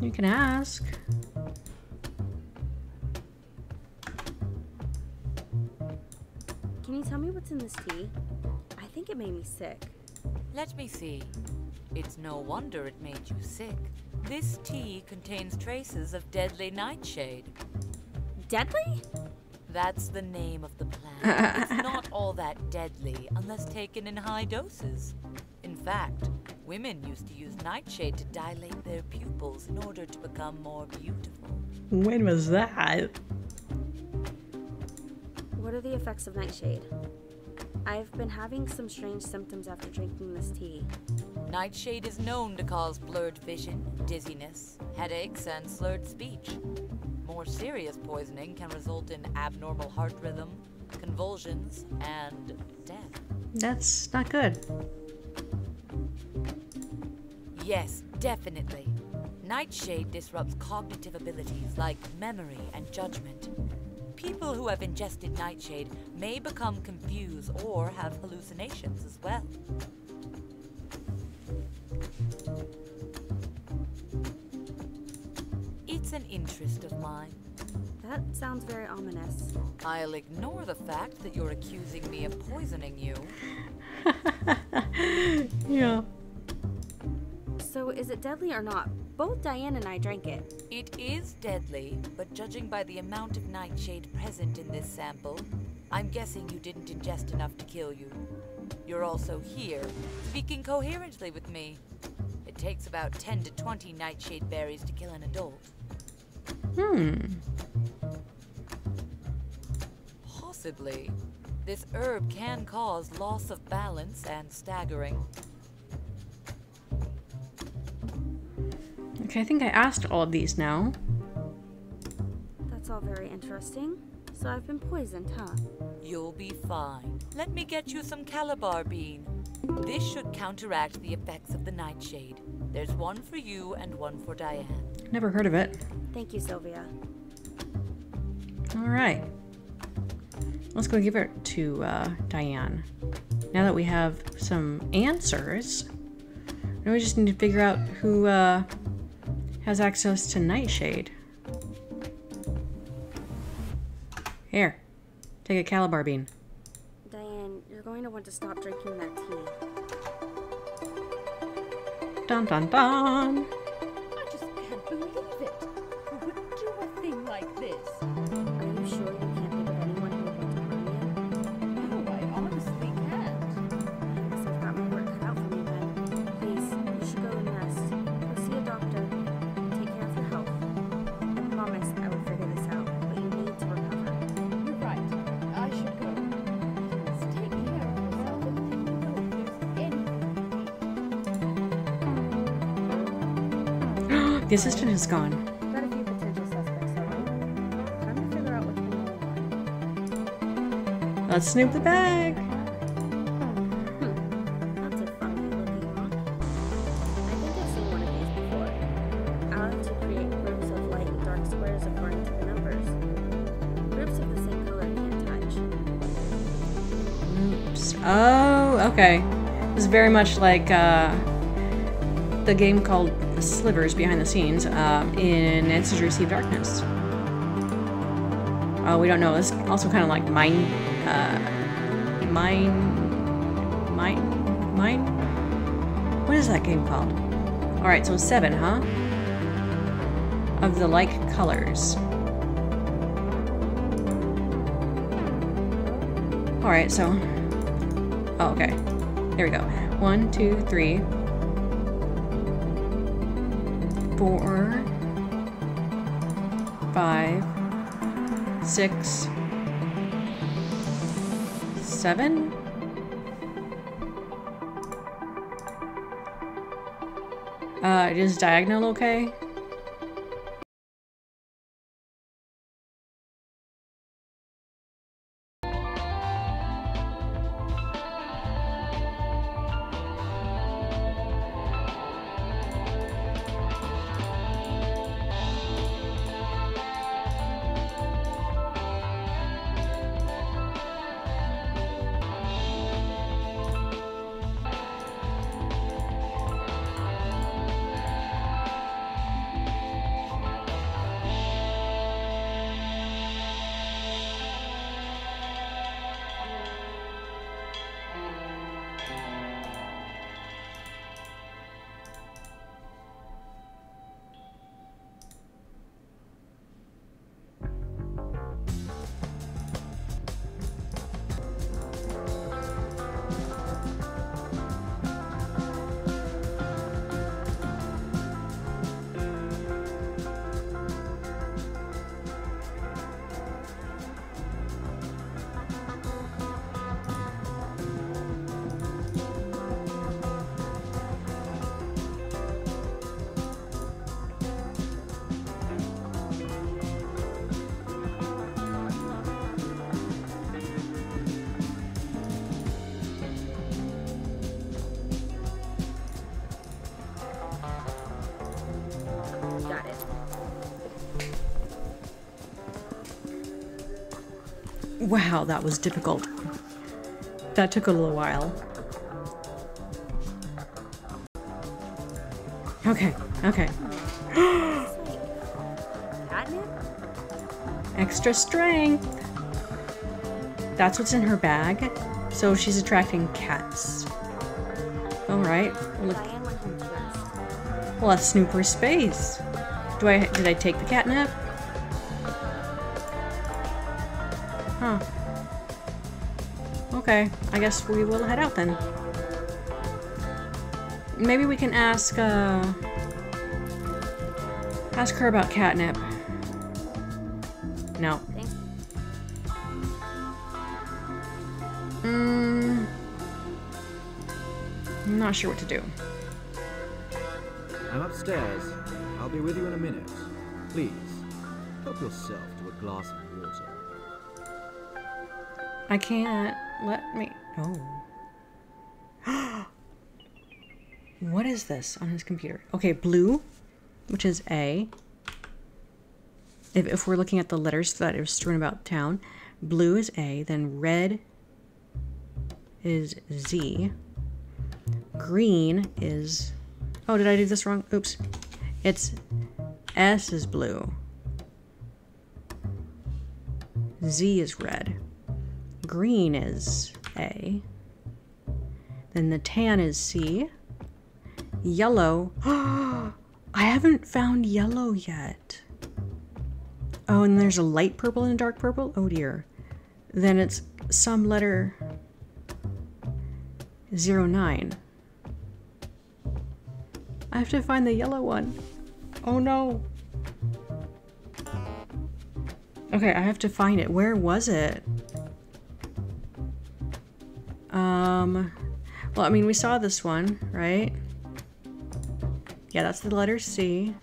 You can ask. Can you tell me what's in this tea? I think it made me sick. Let me see. It's no wonder it made you sick. This tea contains traces of deadly nightshade. Deadly? That's the name of the plant. it's not all that deadly unless taken in high doses. In fact, women used to use nightshade to dilate their pupils in order to become more beautiful. When was that? What are the effects of nightshade? I've been having some strange symptoms after drinking this tea. Nightshade is known to cause blurred vision, dizziness, headaches, and slurred speech. More serious poisoning can result in abnormal heart rhythm, convulsions, and death. That's not good. Yes, definitely. Nightshade disrupts cognitive abilities like memory and judgment. People who have ingested nightshade may become confused or have hallucinations as well. It's an interest of mine. That sounds very ominous. I'll ignore the fact that you're accusing me of poisoning you. Yeah. So, is it deadly or not? Both Diane and I drank it. It is deadly, but judging by the amount of nightshade present in this sample, I'm guessing you didn't ingest enough to kill you. You're also here, speaking coherently with me. It takes about 10 to 20 nightshade berries to kill an adult. Hmm. Possibly. This herb can cause loss of balance and staggering. Okay, I think I asked all of these now. That's all very interesting. So, I've been poisoned, huh? You'll be fine. Let me get you some calabar bean. This should counteract the effects of the nightshade. There's one for you and one for Diane. Never heard of it. Thank you, Sylvia. All right. Let's go give it to uh, Diane. Now that we have some answers, now we just need to figure out who uh, has access to Nightshade. Here, take a Calabar bean. Diane, you're going to want to stop drinking that tea. Dun dun dun. Groups of the same color can't touch. Oops. Oh, okay. It's very much like uh, the game called Slivers behind the scenes um, in to Receive Darkness. Oh, we don't know. This also kind of like mine, uh, mine, mine, mine. What is that game called? All right, so seven, huh? Of the like colors. All right, so. Oh, okay. There we go. One, two, three, four, five, six, seven? Uh, is diagonal okay? Wow, that was difficult. That took a little while. Okay, okay. Extra strength. That's what's in her bag. So she's attracting cats. Alright. Well, let's snoop her space. Do I did I take the catnip? Okay, I guess we will head out then. Maybe we can ask uh ask her about catnip. No. Thanks. Mm, I'm not sure what to do. I'm upstairs. I'll be with you in a minute. Please, help yourself to a glass of water. I can't let me. Oh. what is this on his computer? Okay, blue, which is A. If, if we're looking at the letters that are strewn about town, blue is A, then red is Z. Green is. Oh, did I do this wrong? Oops. It's S is blue. Z is red. Green is A. Then the tan is C. Yellow. I haven't found yellow yet. Oh, and there's a light purple and a dark purple? Oh dear. Then it's some letter 09. I have to find the yellow one. Oh no. Okay, I have to find it. Where was it? Um, well, I mean, we saw this one, right? Yeah, that's the letter C.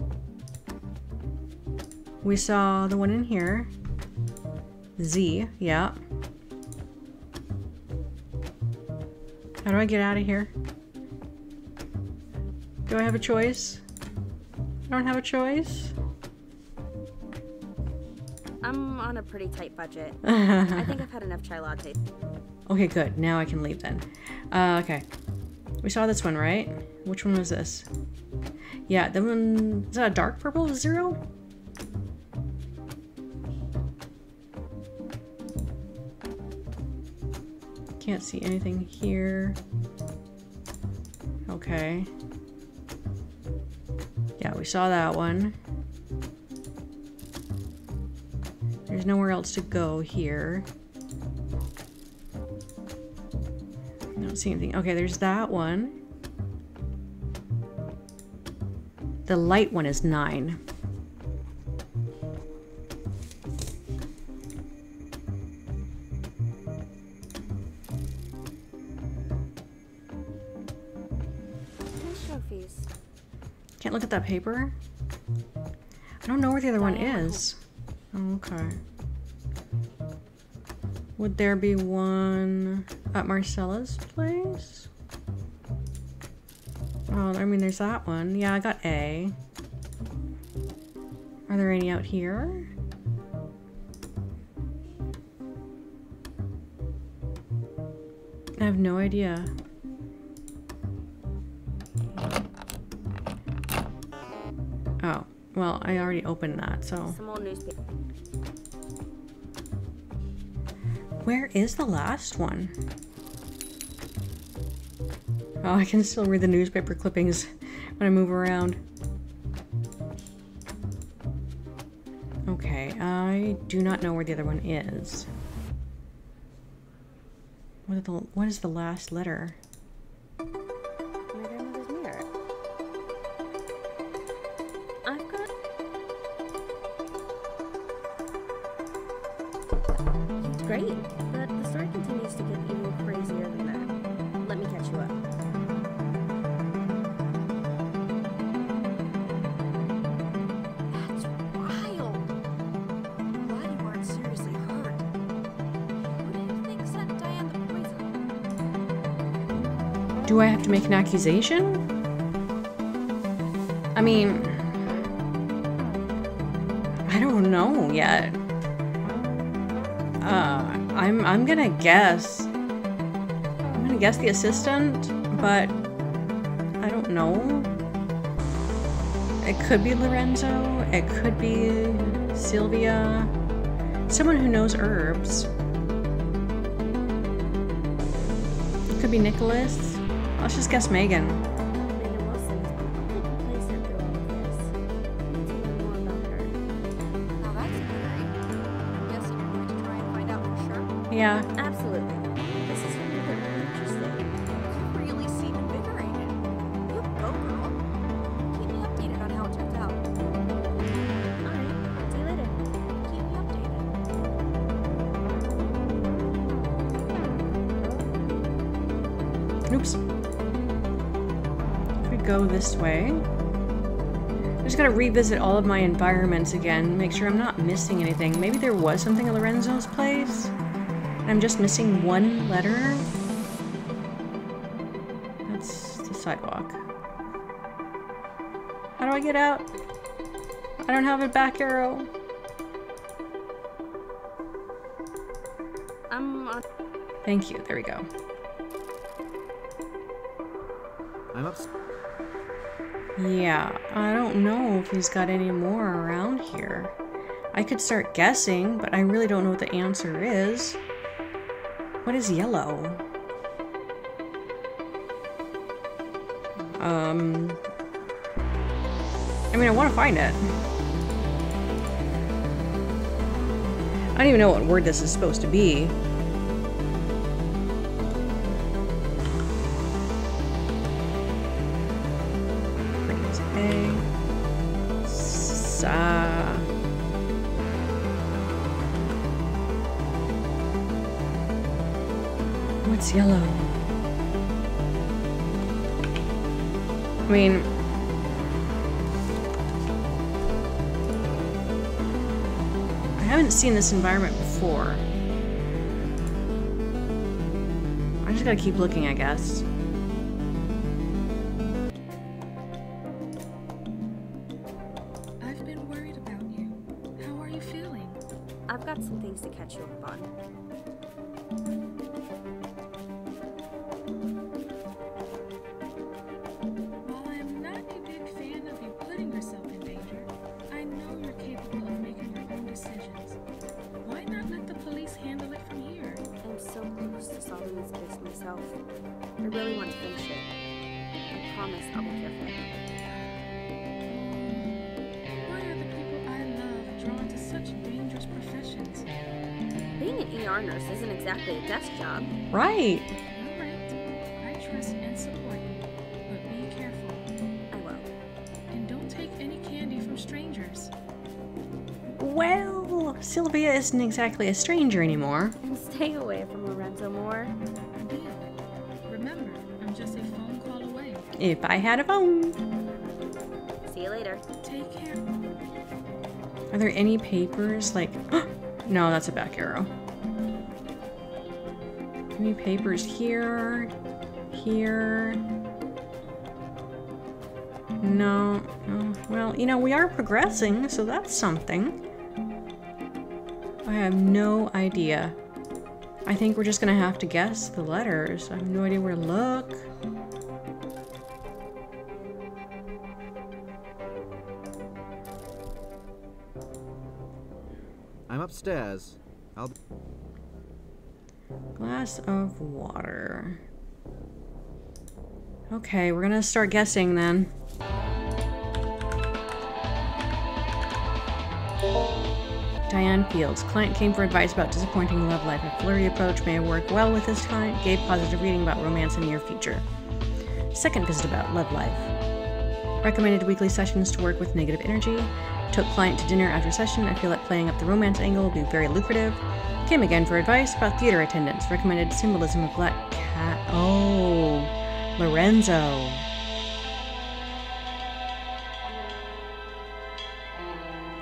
We saw the one in here. Z, yeah. How do I get out of here? Do I have a choice? I don't have a choice. I'm on a pretty tight budget. I think I've had enough chai latte. Okay, good. Now I can leave then. Uh, okay. We saw this one, right? Which one was this? Yeah, the one... Is that a dark purple zero? Can't see anything here. Okay. Yeah, we saw that one. There's nowhere else to go here. I don't see anything. Okay, there's that one. The light one is nine. Can't look at that paper? I don't know where the other one is. Okay. Would there be one at Marcella's place? Oh, I mean, there's that one. Yeah, I got A. Are there any out here? I have no idea. Oh, well, I already opened that, so. Where is the last one? Oh, I can still read the newspaper clippings when I move around. Okay, I do not know where the other one is. What, the, what is the last letter? To make an accusation? I mean, I don't know yet. Uh, I'm I'm gonna guess. I'm gonna guess the assistant, but I don't know. It could be Lorenzo. It could be Sylvia. Someone who knows herbs. It could be Nicholas. Let's just guess Megan. Way. I just gotta revisit all of my environments again, make sure I'm not missing anything. Maybe there was something at Lorenzo's place? And I'm just missing one letter? That's the sidewalk. How do I get out? I don't have a back arrow. I'm on. Thank you, there we go. Yeah, I don't know if he's got any more around here. I could start guessing, but I really don't know what the answer is. What is yellow? Um. I mean, I want to find it. I don't even know what word this is supposed to be. Yellow? I mean, I haven't seen this environment before. I just gotta keep looking, I guess. Myself. I really want to finish it. I promise I'll be careful. Why are the people I love drawn to such dangerous professions? Being an ER nurse isn't exactly a desk job. Right. All right. I trust and support you, but be careful. I will. And don't take any candy from strangers. Well, Sylvia isn't exactly a stranger anymore. If I had a phone. See you later. Take care. Are there any papers? Like, no, that's a back arrow. Any papers here? Here? No, no. Well, you know, we are progressing, so that's something. I have no idea. I think we're just gonna have to guess the letters. I have no idea where to look. Upstairs. I'll. Glass of water. Okay, we're gonna start guessing then. Diane Fields. Client came for advice about disappointing love life. A flirty approach may work well with this client. Gave positive reading about romance in near future. Second visit about love life. Recommended weekly sessions to work with negative energy. Took client to dinner after session. I feel like playing up the romance angle will be very lucrative. Came again for advice about theater attendance. Recommended symbolism of black cat. Oh, Lorenzo.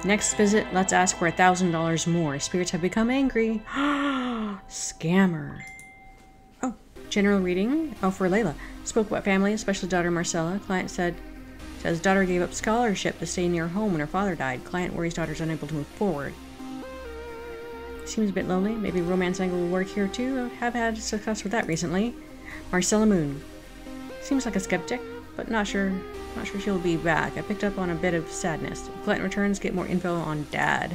Next visit, let's ask for a thousand dollars more. Spirits have become angry. Scammer. Oh, general reading. Oh, for Layla. Spoke about family, especially daughter Marcella. Client said, says daughter gave up scholarship to stay near home when her father died. Client worries daughter's unable to move forward. Seems a bit lonely. Maybe romance angle will work here too. Have had success with that recently. Marcella Moon. Seems like a skeptic, but not sure. Not sure she'll be back. I picked up on a bit of sadness. Client returns, get more info on Dad.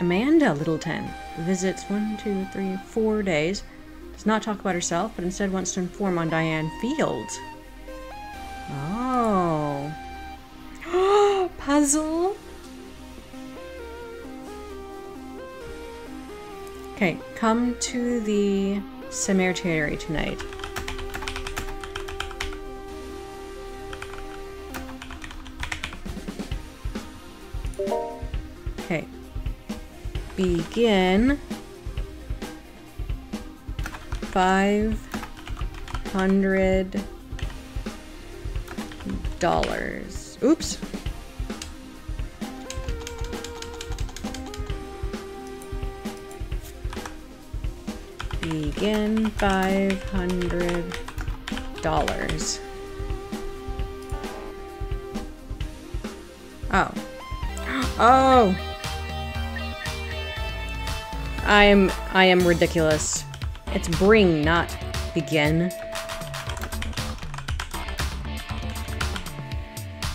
Amanda Littleton visits one, two, three, four days. Does not talk about herself, but instead wants to inform on Diane Fields. Oh. Puzzle? Okay, come to the cemetery tonight. Okay. Begin. Five hundred dollars. Oops. Begin five hundred dollars. Oh. Oh. I am I am ridiculous. It's bring, not begin.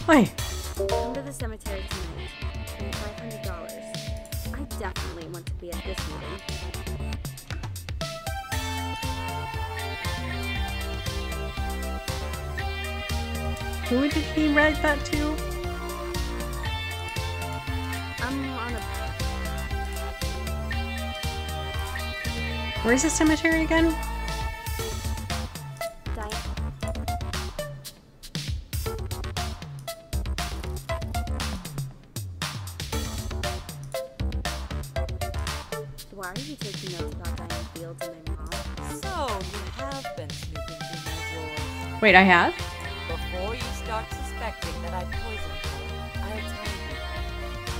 Why? Come to the cemetery tonight. Pay five hundred dollars. I definitely want to be at this meeting. Who did he write that to? I'm on a Where's the cemetery again? Wait, I have? Before you start suspecting that I poisoned you, I'll tell you.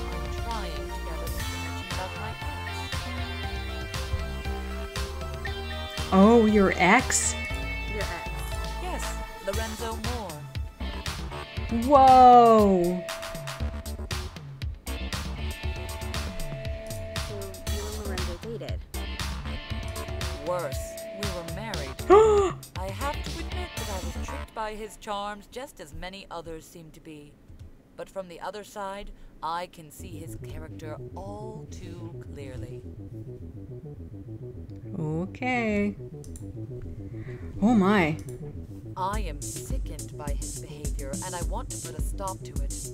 I'm trying to gather information about my ex. Oh, your ex? Just as many others seem to be. But from the other side, I can see his character all too clearly. Okay. Oh my. I am sickened by his behavior and I want to put a stop to it.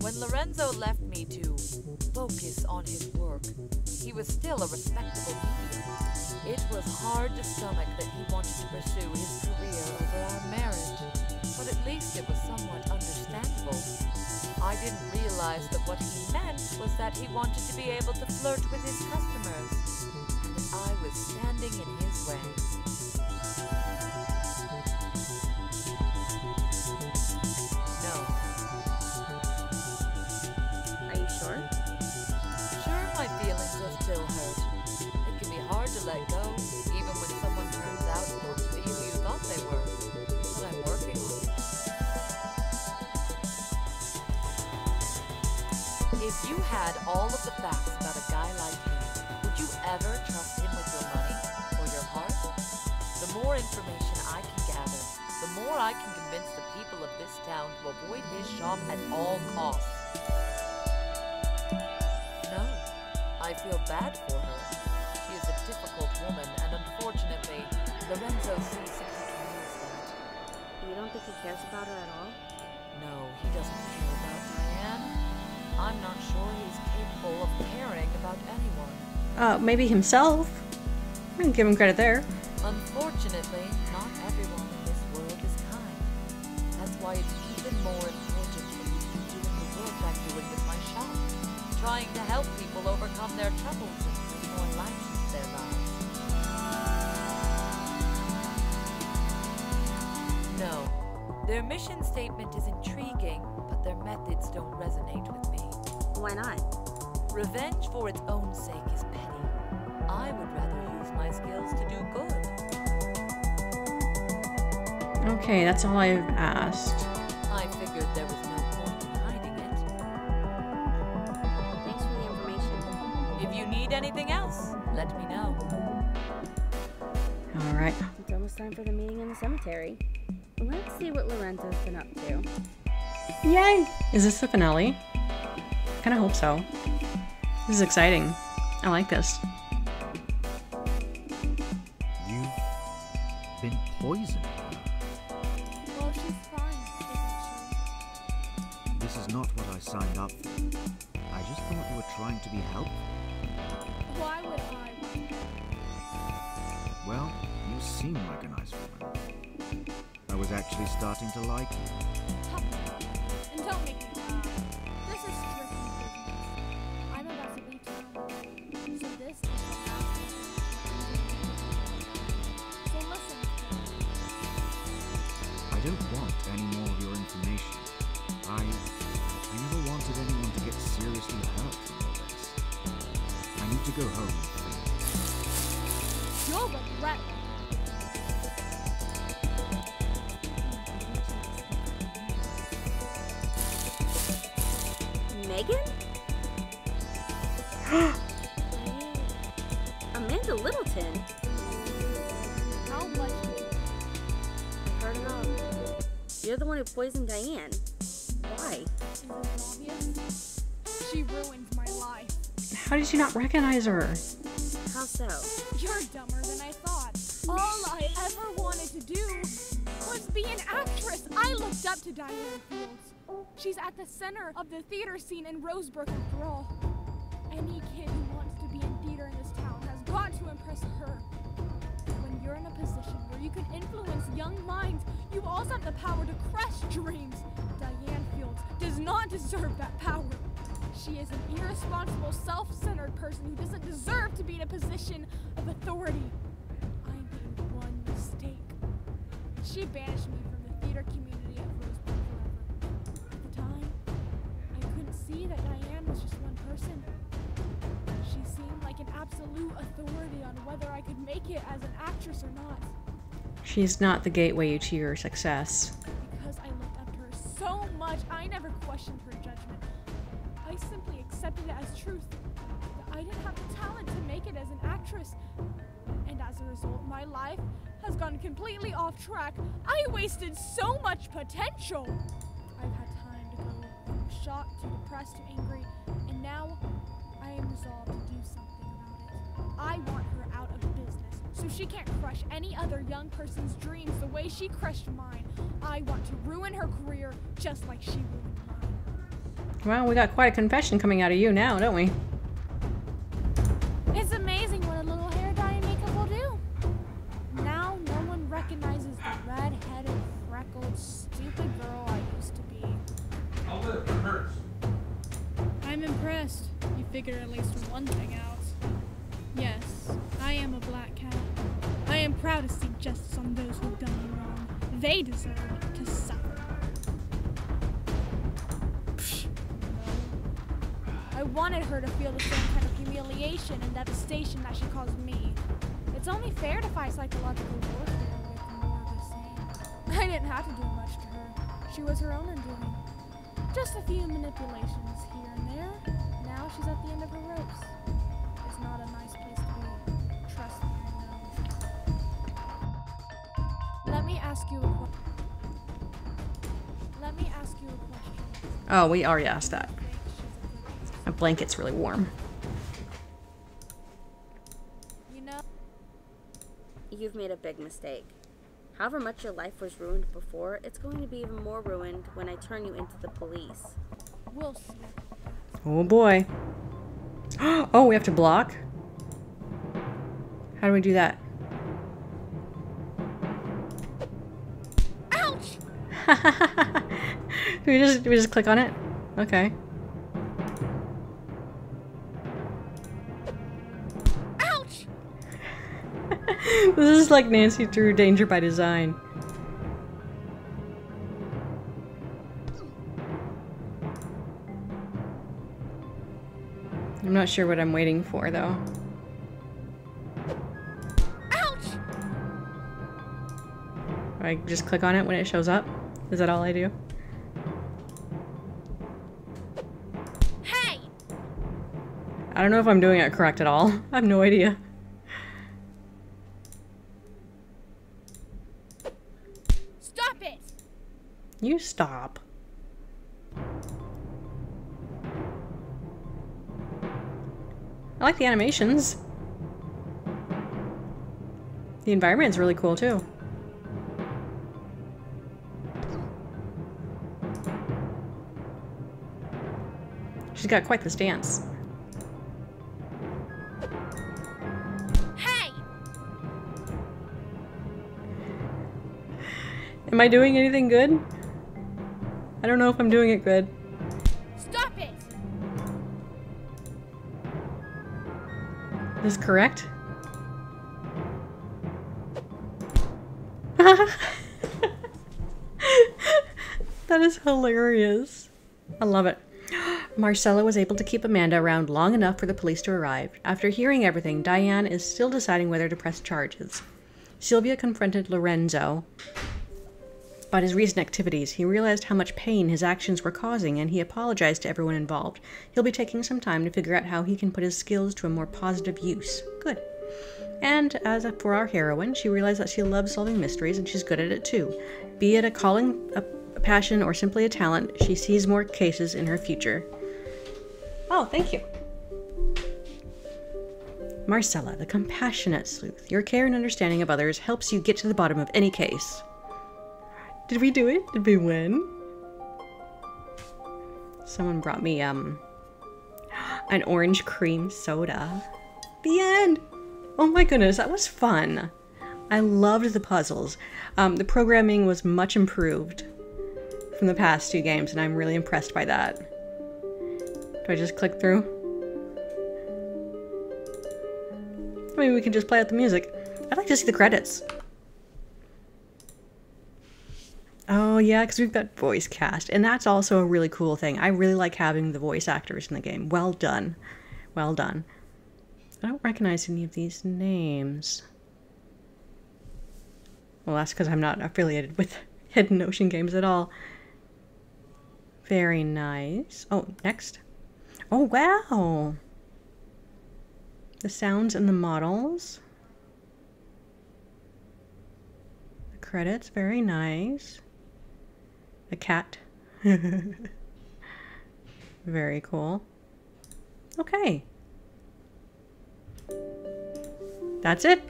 When Lorenzo left me to focus on his work, he was still a respectable leader. It was hard to stomach that he wanted to pursue his career over our marriage, but at least it was somewhat understandable. I didn't realize that what he meant was that he wanted to be able to flirt with his customers, and that I was standing in his way. If you had all of the facts about a guy like me, would you ever trust him with your money or your heart? The more information I can gather, the more I can convince the people of this town to avoid his shop at all costs. No, I feel bad for her. She is a difficult woman, and unfortunately, Lorenzo sees simply cares that. You don't think he cares about her at all? No, he doesn't care about Diane. I'm not sure he's capable of caring about anyone. Uh, maybe himself. I can give him credit there. Unfortunately, not everyone in this world is kind. That's why it's even more important for me to be doing the work I'm doing with my shop, trying to help people overcome their troubles and bring more light into their lives. No, their mission statement is intriguing, but their methods don't resonate with me. Why not? Revenge for its own sake is petty. I would rather use my skills to do good. Okay, that's all I've asked. I figured there was no point in hiding it. Thanks for the information. If you need anything else, let me know. All right. It's almost time for the meeting in the cemetery. Let's see what Lorenzo's been up to. Yay! Is this the finale? Kind of hope so. This is exciting. I like this. You've been poisoned. Well, she's fine, isn't This is not what I signed up for. I just thought you were trying to be helpful. Why would I? Well, you seem like a nice woman. I was actually starting to like you. And don't make me want any more of your information. I, I never wanted anyone to get seriously hurt from all this. I need to go home. You'll regret You're the one who poisoned Diane. Why? Is it obvious? She ruined my life. How did you not recognize her? How so? You're dumber than I thought. All I ever wanted to do was be an actress. I looked up to Diane Fields. She's at the center of the theater scene in Rosebrook after all. Any kid who wants to be in theater in this town has got to impress her. You're in a position where you can influence young minds, you also have the power to crush dreams. Diane Fields does not deserve that power. She is an irresponsible, self centered person who doesn't deserve to be in a position of authority. I made one mistake. She banished me from the theater community of Rosebrook forever. At the time, I couldn't see that Diane was just one person. She seemed like an absolute authority on whether I could make it as an actress or not. She's not the gateway to your success. Because I looked up to her so much, I never questioned her judgment. I simply accepted it as truth. That I didn't have the talent to make it as an actress. And as a result, my life has gone completely off track. I wasted so much potential. I've had time to go from shocked to depressed to angry, and now am resolved to do something about it. I want her out of business so she can't crush any other young person's dreams the way she crushed mine. I want to ruin her career just like she ruined mine. Well, we got quite a confession coming out of you now, don't we? It's amazing what a little hair dye and makeup will do. Now no one recognizes the red-headed, freckled, stupid girl I used to be. I'll let it hurt. I'm impressed. You figured at least one thing out. Yes, I am a black cat. I am proud to seek justice on those who've done me wrong. They deserve to suffer. I wanted her to feel the same kind of humiliation and devastation that she caused me. It's only fair to fight psychological warfare with more of the same. I didn't have to do much to her. She was her own undoing. Just a few manipulations here and there. she's at the end of her ropes. It's not a nice place to be. Trust me, I know. Let me ask you a question. Let me ask you a question. Oh, we already asked that. My blanket's really warm. You know, You've made a big mistake. However much your life was ruined before, it's going to be even more ruined when I turn you into the police. we'll see. Oh boy. Oh, we have to block? How do we do that? Ouch! we just we just click on it? Okay. Ouch! this is like Nancy Drew Danger by Design. Not sure what I'm waiting for though. Ouch! I just click on it when it shows up? Is that all I do? Hey! I don't know if I'm doing it correct at all. I have no idea. Stop it! You stop. I like the animations. The environment's really cool too. She's got quite the stance. Hey! Am I doing anything good? I don't know if I'm doing it good. This correct? that is hilarious. I love it. Marcella was able to keep Amanda around long enough for the police to arrive. After hearing everything, Diane is still deciding whether to press charges. Sylvia confronted Lorenzo about his recent activities. He realized how much pain his actions were causing and he apologized to everyone involved. He'll be taking some time to figure out how he can put his skills to a more positive use. Good. And as for our heroine, she realized that she loves solving mysteries and she's good at it too. Be it a calling, a passion, or simply a talent, she sees more cases in her future. Oh, thank you. Marcella, the compassionate sleuth. Your care and understanding of others helps you get to the bottom of any case. Did we do it? Did we win? Someone brought me, um, an orange cream soda. The end! Oh my goodness, that was fun. I loved the puzzles. Um, the programming was much improved from the past two games, and I'm really impressed by that. Do I just click through? Maybe we can just play out the music. I'd like to see the credits. Oh yeah, because we've got voice cast, and that's also a really cool thing. I really like having the voice actors in the game. Well done, well done. I don't recognize any of these names. Well, that's because I'm not affiliated with Hidden Ocean Games at all. Very nice. Oh, next. Oh wow. The sounds and the models. The credits, very nice. The cat. Very cool. Okay. That's it.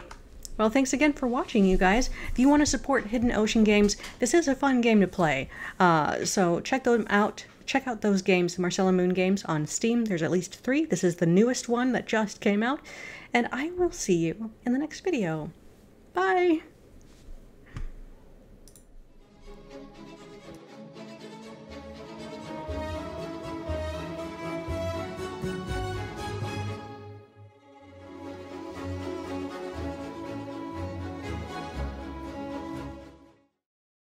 Well, thanks again for watching, you guys. If you want to support Hidden Ocean Games, this is a fun game to play. Uh, so check them out. Check out those games, Marcella Moon games, on Steam. There's at least three. This is the newest one that just came out. And I will see you in the next video. Bye!